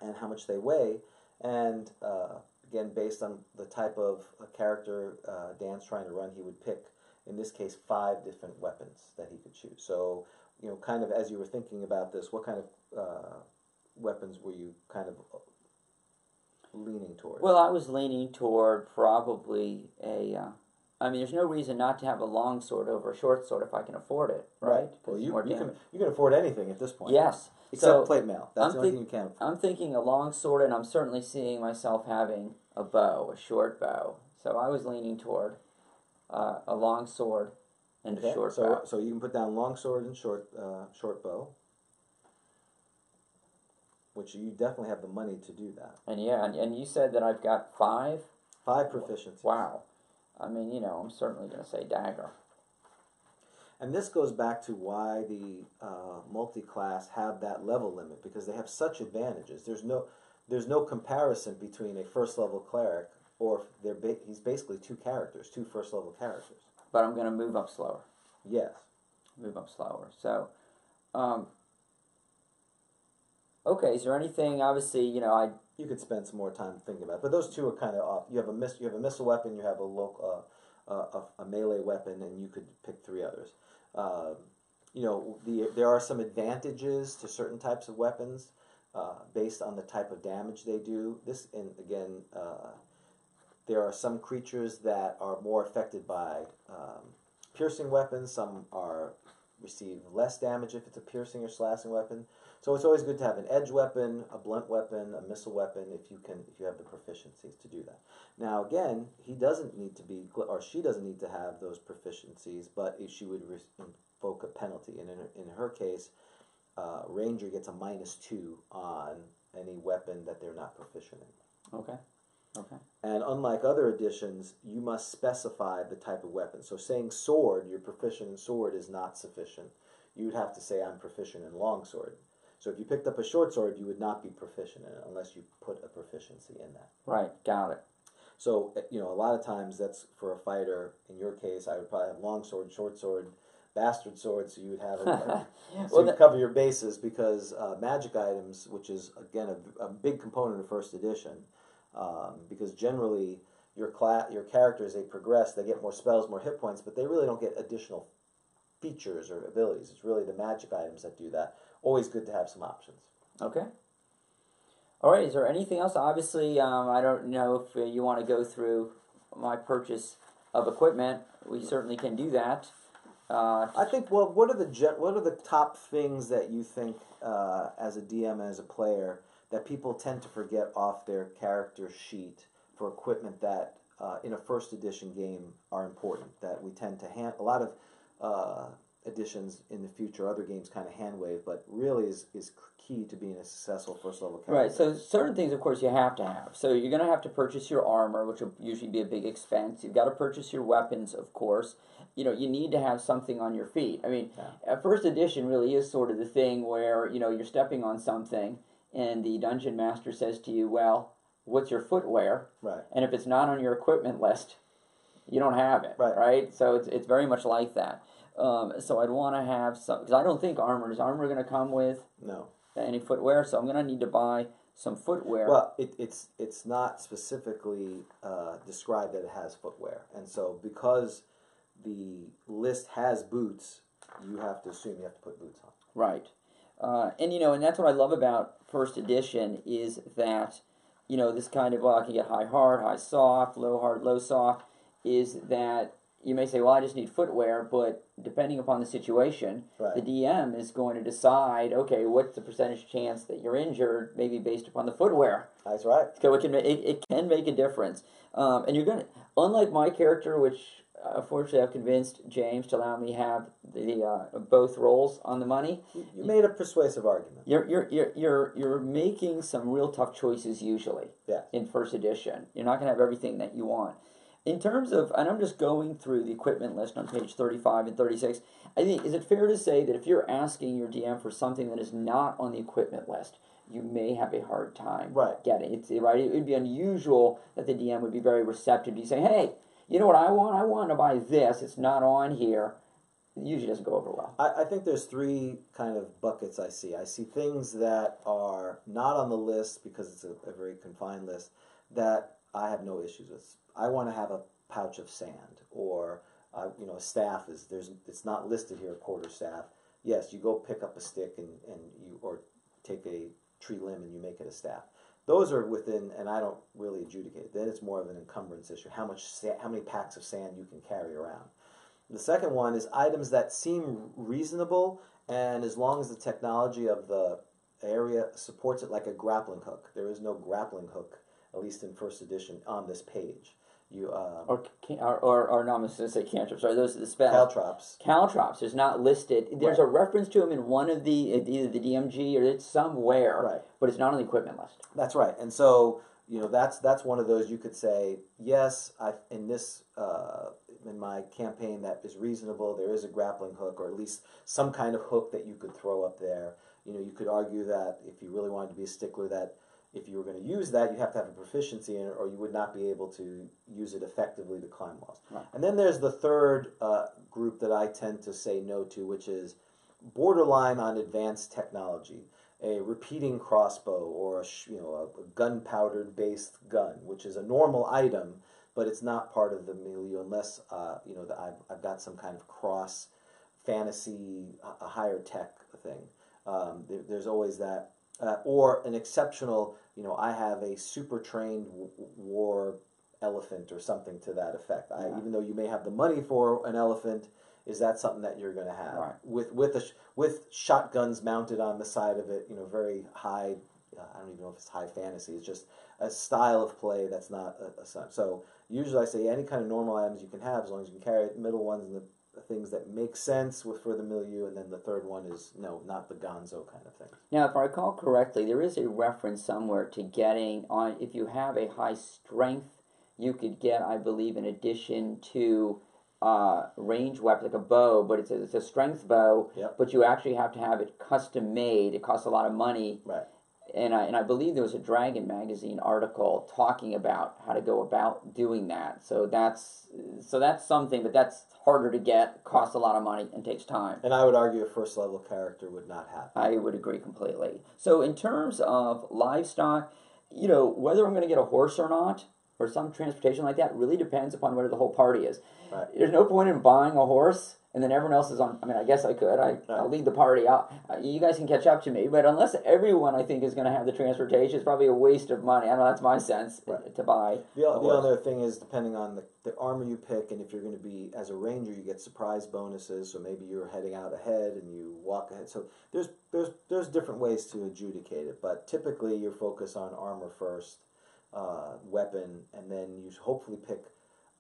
and how much they weigh, and uh, again based on the type of uh, character uh, Dan's trying to run, he would pick in this case five different weapons that he could choose. So you know, kind of as you were thinking about this, what kind of uh, weapons were you kind of leaning towards? Well, I was leaning toward probably a. Uh, I mean, there's no reason not to have a long sword over a short sword if I can afford it, right? Well, you, you can you can afford anything at this point. Yes. Except so plate mail. That's I'm the only think- thing you can. I'm thinking a long sword, and I'm certainly seeing myself having a bow, a short bow. So I was leaning toward uh, a long sword and Okay, a short so bow. so you can put down long sword and short uh, short bow, which you definitely have the money to do that. And yeah, and, and you said that I've got five. Five proficiencies. Wow. I mean, you know, I'm certainly going to say dagger. And this goes back to why the uh, multi-class have that level limit because they have such advantages. There's no there's no comparison between a first level cleric or they're ba- he's basically two characters, two first level characters. But I'm going to move up slower. Yes. Move up slower. So, um, okay. Is there anything? Obviously, you know, I You could spend some more time thinking about it, but those two are kind of off. You have a miss, you have a missile weapon, you have a local, uh, uh, a, a melee weapon, and you could pick three others. Um, you know, the there are some advantages to certain types of weapons uh, based on the type of damage they do. This, and again, uh, there are some creatures that are more affected by um, piercing weapons. Some are receive less damage if it's a piercing or slashing weapon. So it's always good to have an edge weapon, a blunt weapon, a missile weapon if you can if you have the proficiencies to do that. Now again, he doesn't need to be or she doesn't need to have those proficiencies, but if she would invoke a penalty, and in her, in her case, uh, ranger gets a minus two on any weapon that they're not proficient in. okay. Okay. And unlike other editions, you must specify the type of weapon. So saying sword, you're proficient in sword, is not sufficient. You would have to say I'm proficient in longsword. So if you picked up a short sword, you would not be proficient in it unless you put a proficiency in that. Right. Got it. So eh, you know, a lot of times that's for a fighter. In your case, I would probably have long sword, short sword, bastard sword, so you would have a, so Well, you that- cover your bases because uh, magic items, which is again a, a big component of first edition, um, because generally your class, your characters, they progress, they get more spells, more hit points, but they really don't get additional features or abilities. It's really the magic items that do that. Always good to have some options. Okay. All right. Is there anything else? Obviously, um, I don't know if uh, you want to go through my purchase of equipment. We certainly can do that. Uh, I think. Well, what are the gen- what are the top things that you think uh, as a DM and as a player that people tend to forget off their character sheet for equipment that uh, in a first edition game are important that we tend to hand a lot of editions in the future other games kind of hand wave but really is, is key to being a successful first level character Right. So certain things, of course, you have to have. So you're going to have to purchase your armor, which will usually be a big expense. You've got to purchase your weapons, of course. You know, you need to have something on your feet. I mean, Yeah. first edition really is sort of the thing where you know you're stepping on something, and the dungeon master says to you, "Well, what's your footwear?" right And if it's not on your equipment list, you don't have it. Right. Right. So it's it's very much like that. Um, so I'd want to have some because I don't think armor is armor going to come with no any footwear. So I'm going to need to buy some footwear. Well, it, it's it's not specifically uh, described that it has footwear, and so because the list has boots, you have to assume you have to put boots on. Right. Uh, and you know, and that's what I love about first edition is that, you know, this kind of well, I can get high hard, high soft, low hard, low soft, is that you may say, well, I just need footwear, but depending upon the situation, Right. the DM is going to decide, okay, what's the percentage chance that you're injured, maybe based upon the footwear. That's right. So it can it, it can make a difference. Um, and you're gonna unlike my character, which unfortunately, I've convinced James to allow me to have the uh, both roles on the money. You, you made a persuasive argument. You're you're you're you're you're making some real tough choices usually. Yeah. In first edition, you're not going to have everything that you want. In terms of, and I'm just going through the equipment list on page 35 and 36. I think is it fair to say that if you're asking your DM for something that is not on the equipment list, you may have a hard time Right. getting it. Right? It would be unusual that the DM would be very receptive to saying, "Hey, you know what I want? I want to buy this. It's not on here." It usually doesn't go over well. I, I think there's three kind of buckets I see. I see things that are not on the list because it's a, a very confined list that I have no issues with. I want to have a pouch of sand, or uh, you know, a staff is there's it's not listed here. Quarter staff. Yes, you go pick up a stick and, and you or take a tree limb and you make it a staff. Those are within, and I don't really adjudicate. it. Then it's more of an encumbrance issue. How much, how many packs of sand you can carry around. The second one is items that seem reasonable, and as long as the technology of the area supports it, like a grappling hook. There is no grappling hook, at least in first edition, on this page. You uh, Or or or, or no, I'm going to say cantrips. Sorry, those are the spells. caltrops. Caltrops is not listed. There's a reference to them in one of the either the DMG or it's somewhere, Right. but it's not on the equipment list. That's right. And so, you know, that's that's one of those you could say, yes, I in this uh, in my campaign that is reasonable. There is a grappling hook, or at least some kind of hook that you could throw up there. You know, you could argue that if you really wanted to be a stickler, that if you were going to use that, you have to have a proficiency in it, or you would not be able to use it effectively to climb walls. Right. And then there's the third uh, group that I tend to say no to, which is borderline on advanced technology a repeating crossbow or a, sh- you know a, gunpowder based gun, which is a normal item, but it's not part of the milieu unless uh, you know that I've, I've got some kind of cross fantasy, a, a higher tech thing. Um, there, there's always that, uh, or an exceptional. You know, I have a super trained w- war elephant or something to that effect. I, Yeah. even though you may have the money for an elephant, is that something that you're going to have Right. with with a sh- with shotguns mounted on the side of it? You know, very high. Uh, I don't even know if it's high fantasy. It's just a style of play that's not a, a. So usually I say any kind of normal items you can have as long as you can carry it. Middle ones and the, the things that make sense with for the milieu, and then the third one is no, not the Gonzo kind of thing. Now, if I recall correctly, there is a reference somewhere to getting on. If you have a high strength, you could get, I believe, in addition to uh, range weapon like a bow, but it's a, it's a strength bow. Yep. But you actually have to have it custom made. It costs a lot of money. Right. And I, and I believe there was a Dragon magazine article talking about how to go about doing that. So that's so that's something, but that's harder to get, costs a lot of money, and takes time. And I would argue a first level character would not have. I would agree completely. So in terms of livestock, you know whether I'm going to get a horse or not, or some transportation like that, really depends upon whether the whole party is. Right. There's no point in buying a horse and then everyone else is on. I mean, I guess I could. I, I'll lead the party. Uh, you guys can catch up to me. But unless everyone, I think, is going to have the transportation, it's probably a waste of money. I know that's my sense uh, Right. to buy. The, the other thing is depending on the, the armor you pick, and if you're going to be as a ranger, you get surprise bonuses. So maybe you're heading out ahead and you walk ahead. So there's there's there's different ways to adjudicate it, but typically you focus on armor first, uh, weapon, and then you hopefully pick.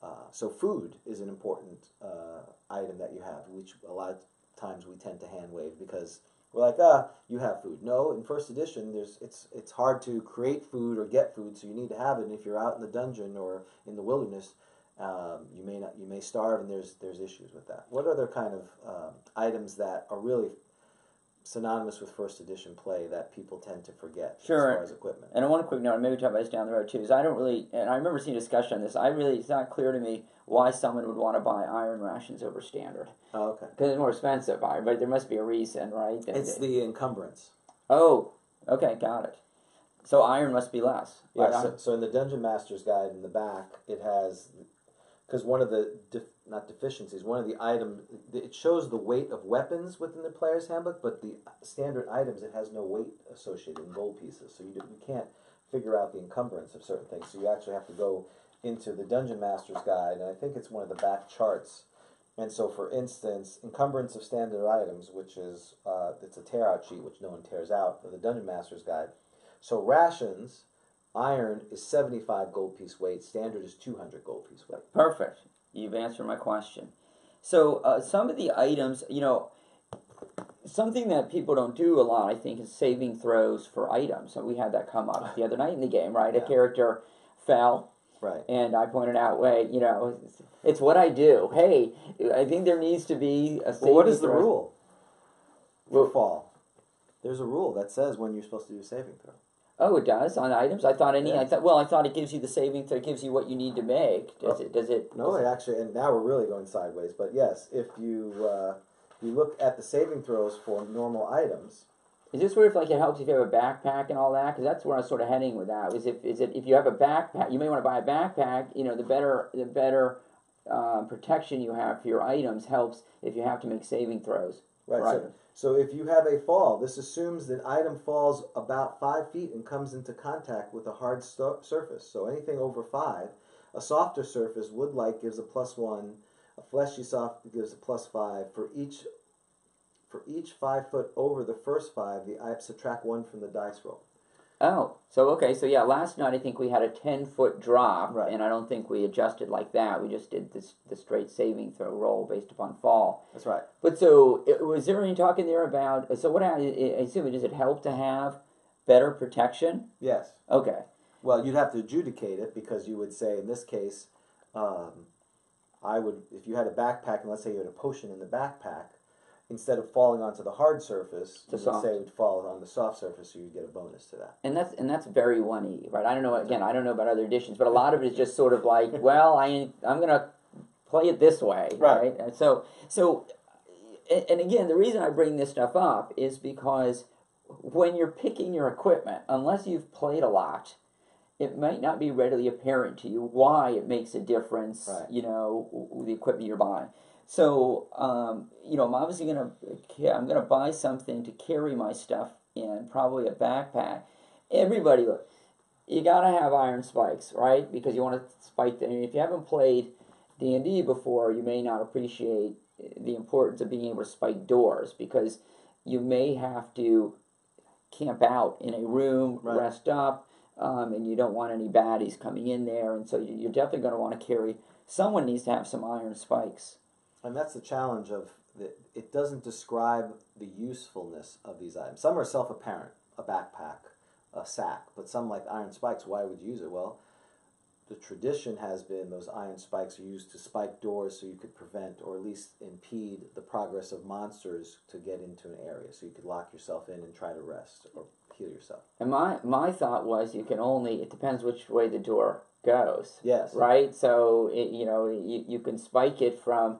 Uh, so food is an important uh, item that you have, which a lot of times we tend to hand wave because we're like, ah, you have food. No, in first edition, there's it's it's hard to create food or get food, so you need to have it. And if you're out in the dungeon or in the wilderness, um, you may not you may starve, and there's there's issues with that. What other kind of um, items that are really synonymous with first edition play that people tend to forget Sure. as far as equipment? And one quick note, maybe talk about this down the road too, is I don't really, and I remember seeing discussion on this. I really, it's not clear to me why someone would want to buy iron rations over standard Oh, okay, because it's more expensive. Iron, but there must be a reason, right? That- it's the encumbrance. oh, okay, got it. So iron must be less. Yeah, so, so in the Dungeon Master's Guide in the back, it has because one of the def, not deficiencies, one of the item it shows the weight of weapons within the player's handbook, but the standard items it has no weight associated in gold pieces, so you do, you can't figure out the encumbrance of certain things. So you actually have to go into the Dungeon Master's Guide, and I think it's one of the back charts. And so, for instance, encumbrance of standard items, which is uh, it's a tear out sheet which no one tears out, of the Dungeon Master's Guide. So rations Iron is 75 gold piece weight. Standard is 200 gold piece weight. Perfect. You've answered my question. So uh, some of the items, you know, something that people don't do a lot, I think, is saving throws for items. So we had that come up the other night in the game, right? Yeah. A character fell, Right. and I pointed out, wait, you know, it's, it's what I do. Hey, I think there needs to be a saving Well, what is the rule Well- fall? There's a rule that says when you're supposed to do a saving throw. Oh, it does on items. I thought any. I thought. Well, I thought it gives you the saving throw. It gives you what you need to make. Does Oh. it? Does it? No, it actually, and now we're really going sideways. But yes, if you uh, you look at the saving throws for normal items, Is this where if like it helps if you have a backpack and all that? Because that's where I was sort of heading with that. Is if is it if you have a backpack, you may want to buy a backpack. You know, the better the better uh, protection you have for your items helps if you have to make saving throws. Right? Right. So, so if you have a fall, this assumes that item falls about five feet and comes into contact with a hard sto- surface. So anything over five, a softer surface, wood like gives a plus one, a fleshy soft gives a plus five for each. For each five foot over the first five, the I subtract one from the dice roll. Oh, so okay, so yeah, last night I think we had a ten foot drop, Right. and I don't think we adjusted like that. We just did this the straight saving throw roll based upon fall. That's right. But so, i- was there any talking there about? So, what I, I assume does it help to have better protection? Yes. Okay, Well, you'd have to adjudicate it because you would say, in this case, um, I would, if you had a backpack, and let's say you had a potion in the backpack, instead of falling onto the hard surface, you soft. say it would fall on the soft surface, so you'd get a bonus to that. and that's and that's very one e, right? I don't know. Again, I don't know about other editions, but a lot of it is just sort of like, well, I I'm gonna play it this way, Right. right? And so so, and, again, the reason I bring this stuff up is because when you're picking your equipment, unless you've played a lot, it might not be readily apparent to you why it makes a difference. Right. You know, the equipment you're buying. So, um, you know, I'm obviously gonna I'm gonna buy something to carry my stuff in, probably a backpack. Everybody, look, you gotta have iron spikes, right? Because you want to spike the. them. If you haven't played D and D before, you may not appreciate the importance of being able to spike doors because you may have to camp out in a room, Right. rest up, um, and you don't want any baddies coming in there, and so you're definitely going to want to carry. Someone needs to have some iron spikes. And that's the challenge of the, it doesn't describe the usefulness of these items. Some are self apparent, a backpack, a sack, but some like iron spikes, why would you use it? Well, the tradition has been those iron spikes are used to spike doors so you could prevent or at least impede the progress of monsters to get into an area. So you could lock yourself in and try to rest or heal yourself. And my my thought was you can only it depends which way the door goes. Yes. Right. So it, you know you, you can spike it from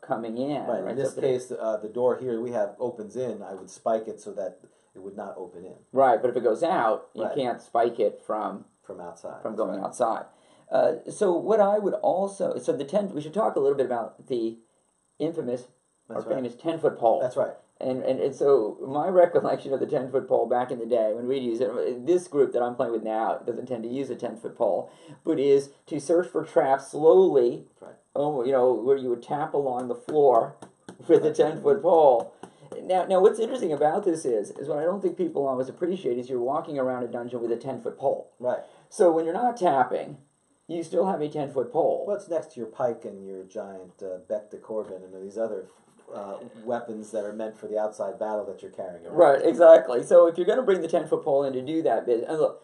coming in. Right. In this the- case, uh, the door here we have opens in. I would spike it so that it would not open in Right, but if it goes out, you Right. can't spike it from from outside. from going right. outside. Uh, so what I would also so the ten we should talk a little bit about the infamous That's or right. famous ten foot pole. That's right. And, and and so my recollection of the ten foot pole back in the day when we'd use it, this group that I'm playing with now doesn't tend to use a ten foot pole, but is to search for traps slowly. Right. Oh, you know where you would tap along the floor with a ten foot pole. Now, now what's interesting about this is is what I don't think people always appreciate is you're walking around a dungeon with a ten foot pole. Right. So when you're not tapping, you still have a ten foot pole. What's next to your pike and your giant uh, Bec de Corbin and these other uh, weapons that are meant for the outside battle that you're carrying around? Right, exactly. So if you're going to bring the ten foot pole in to do that bit, and look,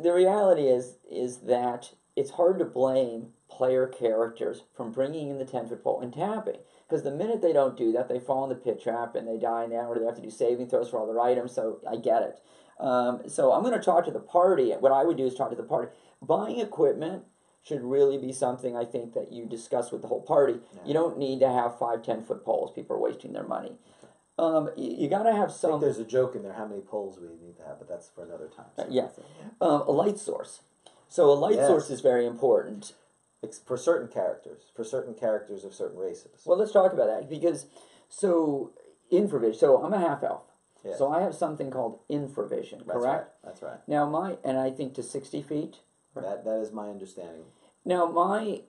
the reality is is that it's hard to blame player characters from bringing in the ten foot pole and tapping because the minute they don't do that, they fall in the pit trap and they die now, or they have to do saving throws for all their items. So I get it. Um, so I'm going to talk to the party. What I would do is talk to the party. Buying equipment should really be something I think that you discuss with the whole party. Yeah. You don't need to have five, ten foot poles. People are wasting their money. Um, you, you got to have I think some. there's a joke in there how many poles we need to have, but that's for another time. So- Uh, yeah. Uh, a light source. So a light Yes. source is very important. For certain characters, for certain characters of certain races. Well, let's talk about that because so infravision. So I'm a half elf. Yes. So I have something called infravision. That's right. That's right. Now my and I think to sixty feet. That that is my understanding. Now my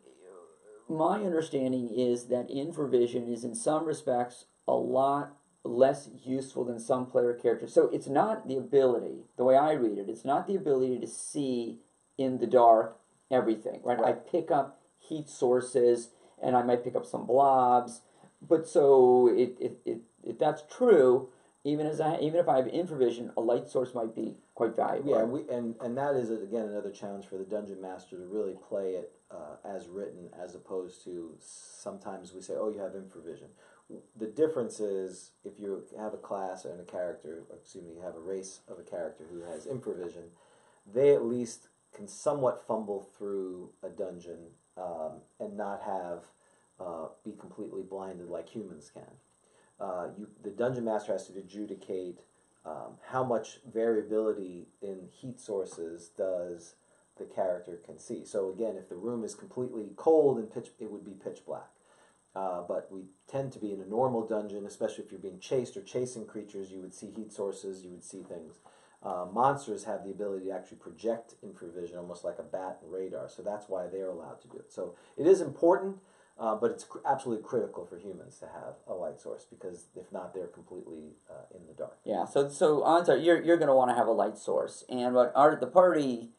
my understanding is that infravision is in some respects a lot less useful than some player characters. So it's not the ability, the way I read it, it's not the ability to see in the dark everything, right? I pick up heat sources and I might pick up some blobs. But so it, it, it, if that's true, even as I even if I have infravision, a light source might be quite valuable. Yeah, we and and that is again another challenge for the dungeon master to really play it uh, as written, as opposed to sometimes we say, "Oh, you have infravision." The difference is if you have a class and a character, excuse me, you have a race of a character who has infravision, they at least can somewhat fumble through a dungeon um, and not have uh, be completely blinded like humans can. Uh, you, the dungeon master has to adjudicate um, how much variability in heat sources does the character can see. So again, if the room is completely cold and pitch, it would be pitch black. Uh, but we tend to be in a normal dungeon, especially if you're being chased or chasing creatures. You would see heat sources, you would see things. Uh, monsters have the ability to actually project infravision, almost like a bat and radar. So that's why they're allowed to do it. So it is important, uh, but it's cr- absolutely critical for humans to have a light source because if not, they're completely uh, in the dark. Yeah, so so are you're you're going to want to have a light source, and what our the party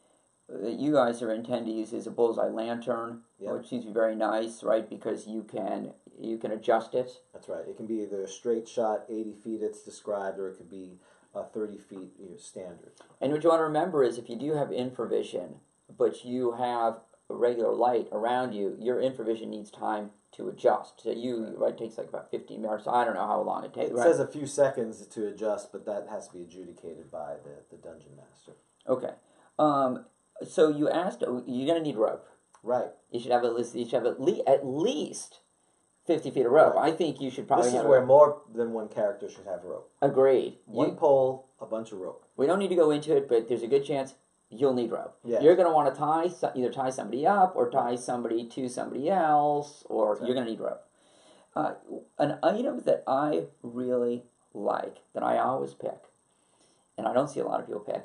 that you guys are intend to use is a bullseye lantern, Yeah. which seems to be very nice, right? Because you can you can adjust it. That's right. It can be either a straight shot, 80 feet, it's described, or it could be uh, 30 feet you know, standard. And what you want to remember is if you do have infravision, but you have a regular light around you, your infravision needs time to adjust. So you right, it takes like about fifteen minutes. I don't know how long it takes. It right? says a few seconds to adjust, but that has to be adjudicated by the, the dungeon master. okay. Um, so you asked, oh, you're going to need rope. Right. You should have at least you should have at least at least fifty feet of rope. I think you should probably This is have where more than one character should have rope. agreed. One You, pole, a bunch of rope. we don't need to go into it, but there's a good chance you'll need rope. Yes. You're going to want to tie so- either tie somebody up or tie somebody to somebody else, or you're going to need rope. Uh, an item that I really like that I always pick, and I don't see a lot of people pick,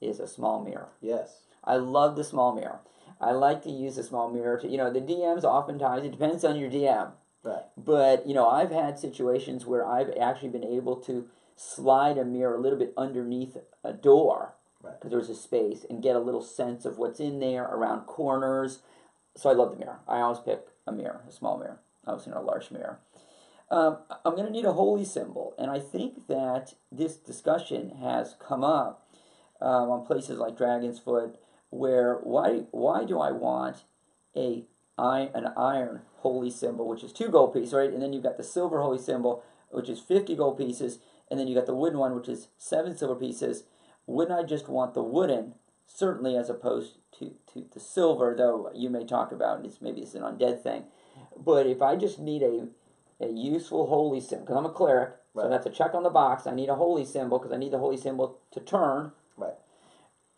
is a small mirror. Yes. I love the small mirror. I like to use the small mirror to, you know, the DMs oftentimes, it depends on your DM. Right. But, you know, I've had situations where I've actually been able to slide a mirror a little bit underneath a door Right. because there's a space and get a little sense of what's in there around corners. So I love the mirror. I always pick a mirror, a small mirror. I was in a large mirror. Um, I'm going to need a holy symbol, and I think that this discussion has come up um, on places like Dragonsfoot, where why why do I want a i an iron holy symbol, which is two gold pieces, right? And then you've got the silver holy symbol, which is fifty gold pieces, and then you've got the wooden one, which is seven silver pieces. Wouldn't I just want the wooden, certainly as opposed to, to the silver, though you may talk about it's maybe it's an undead thing. But if I just need a a useful holy symbol, because I'm a cleric, so that's a check on the box. I need a holy symbol because I need the holy symbol to turn. Right.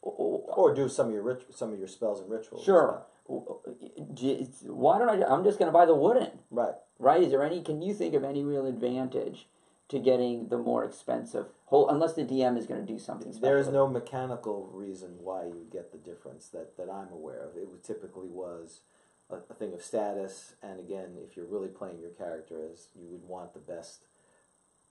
O- Or do some of your rit- some of your spells and rituals. Sure. Why don't I? I'm just going to buy the wooden, Right. right? Is there any? Can you think of any real advantage to getting the more expensive whole? Unless the DM is going to do something special. There is no mechanical reason why you would get the difference that, that I'm aware of. It would typically was a, a thing of status, and again, if you're really playing your character as you would want the best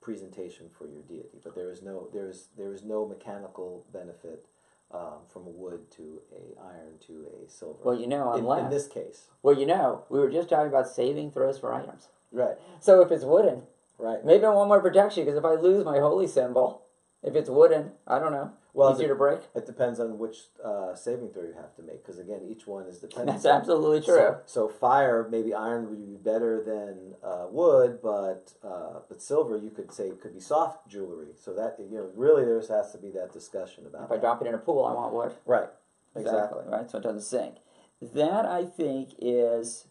presentation for your deity. But there is no there is there is no mechanical benefit um, from a wood to a iron to a silver. Well, you know, in, unless in this case, well, you know, we were just talking about saving throws for items. right, So if it's wooden, right. maybe I want more protection because if I lose my holy symbol, if it's wooden, I don't know, Well, easier the- to break. It depends on which uh, saving throw you have to make, because again, each one is dependent. That's absolutely true. So, so fire, maybe iron would be better than uh, wood, but uh, but silver you could say could be soft jewelry. So that you know, really, there has to be that discussion about. If I that. drop it in a pool, I want wood. Right. Exactly. Right, so it doesn't sink. That I think is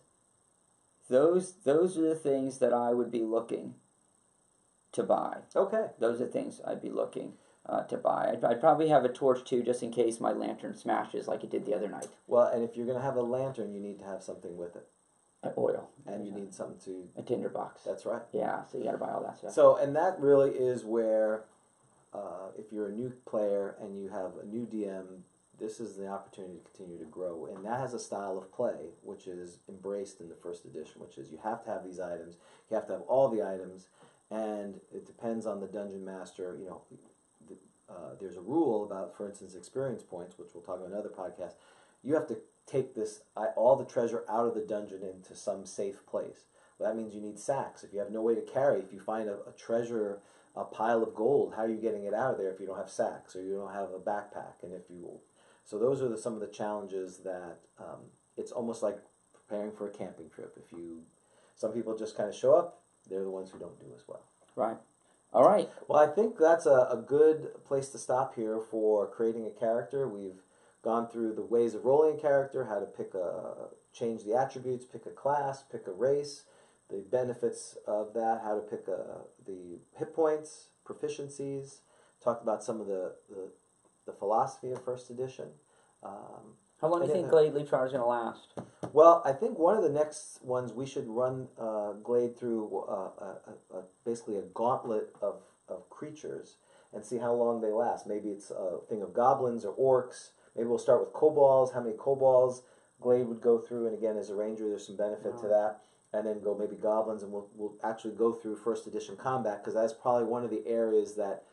those those are the things that I would be looking to buy. Okay. Those are things I'd be looking uh, to buy. I'd, I'd probably have a torch too, just in case my lantern smashes like it did the other night. Well, and if you're gonna have a lantern, you need to have something with it, Uh, Oil and you need something to. a tinder box. That's right. Yeah, so you got to buy all that stuff. So, and that really is where, uh, if you're a new player and you have a new DM, this is the opportunity to continue to grow. And that has a style of play which is embraced in the first edition, which is you have to have these items, you have to have all the items, and it depends on the dungeon master. You know, uh, there's a rule about, for instance, experience points, which we'll talk about in another podcast. You have to take this all the treasure out of the dungeon into some safe place. Well, that means you need sacks. If you have no way to carry, if you find a, a treasure, a pile of gold, how are you getting it out of there if you don't have sacks or you don't have a backpack? And if you, so those are the, some of the challenges that um, it's almost like preparing for a camping trip. If you, some people just kind of show up, they're the ones who don't do as well. Right. All right. Well, I think that's a, a good place to stop here for creating a character. We've gone through the ways of rolling a character, how to pick a, change the attributes, pick a class, pick a race, the benefits of that, how to pick a, the hit points, proficiencies, talked about some of the, the, the philosophy of first edition. Um, How long do you think Glade Leap Charge is going to last? well, I think one of the next ones we should run uh, Glade through uh, a, a, basically a gauntlet of, of creatures and see how long they last. Maybe it's a thing of goblins or orcs. Maybe we'll start with kobolds. How many kobolds Glade would go through? And again, as a ranger, there's some benefit to that. And then go maybe goblins, and we'll, we'll actually go through first edition combat because that's probably one of the areas that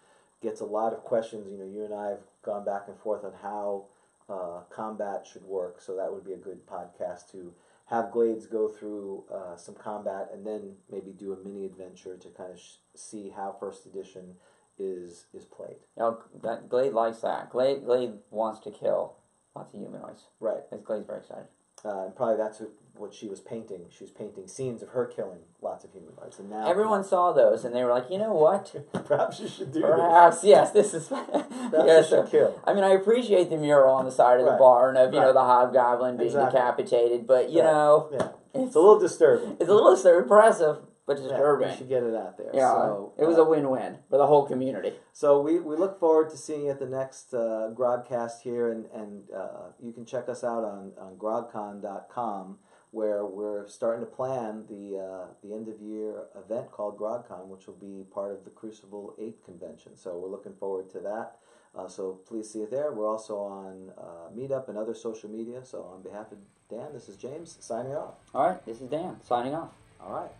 gets a lot of questions. You know, you and I have gone back and forth on how uh, combat should work. So that would be a good podcast to have Glades go through uh, some combat and then maybe do a mini adventure to kind of sh- see how first edition is is played. No, that Glade likes that. Glade Glade wants to kill lots of humanoids. Right. That's Glade's very excited. Uh, and probably that's what- what she was painting. She was painting scenes of her killing lots of human lives, And now Everyone saw those and they were like, you know what? perhaps you should do Perhaps yes, this is. this. Perhaps yes, should kill. I mean, I appreciate the mural on the side of the barn of you know the hobgoblin being Exactly. decapitated, but you Right. know Yeah, it's, it's a little disturbing. it's a little so impressive, but Yeah, disturbing. we should get it out there. yeah, so, it was uh, a win-win for the whole community. So we, we look forward to seeing you at the next uh, Grodcast here, and, and uh, you can check us out on, on grogcon.com where we're starting to plan the, uh, the end of year event called GrogCon, which will be part of the Crucible 8 convention. So we're looking forward to that. Uh, so please see it there. We're also on uh, Meetup and other social media. So on behalf of Dan, this is James signing off. All right, this is Dan signing off. All right.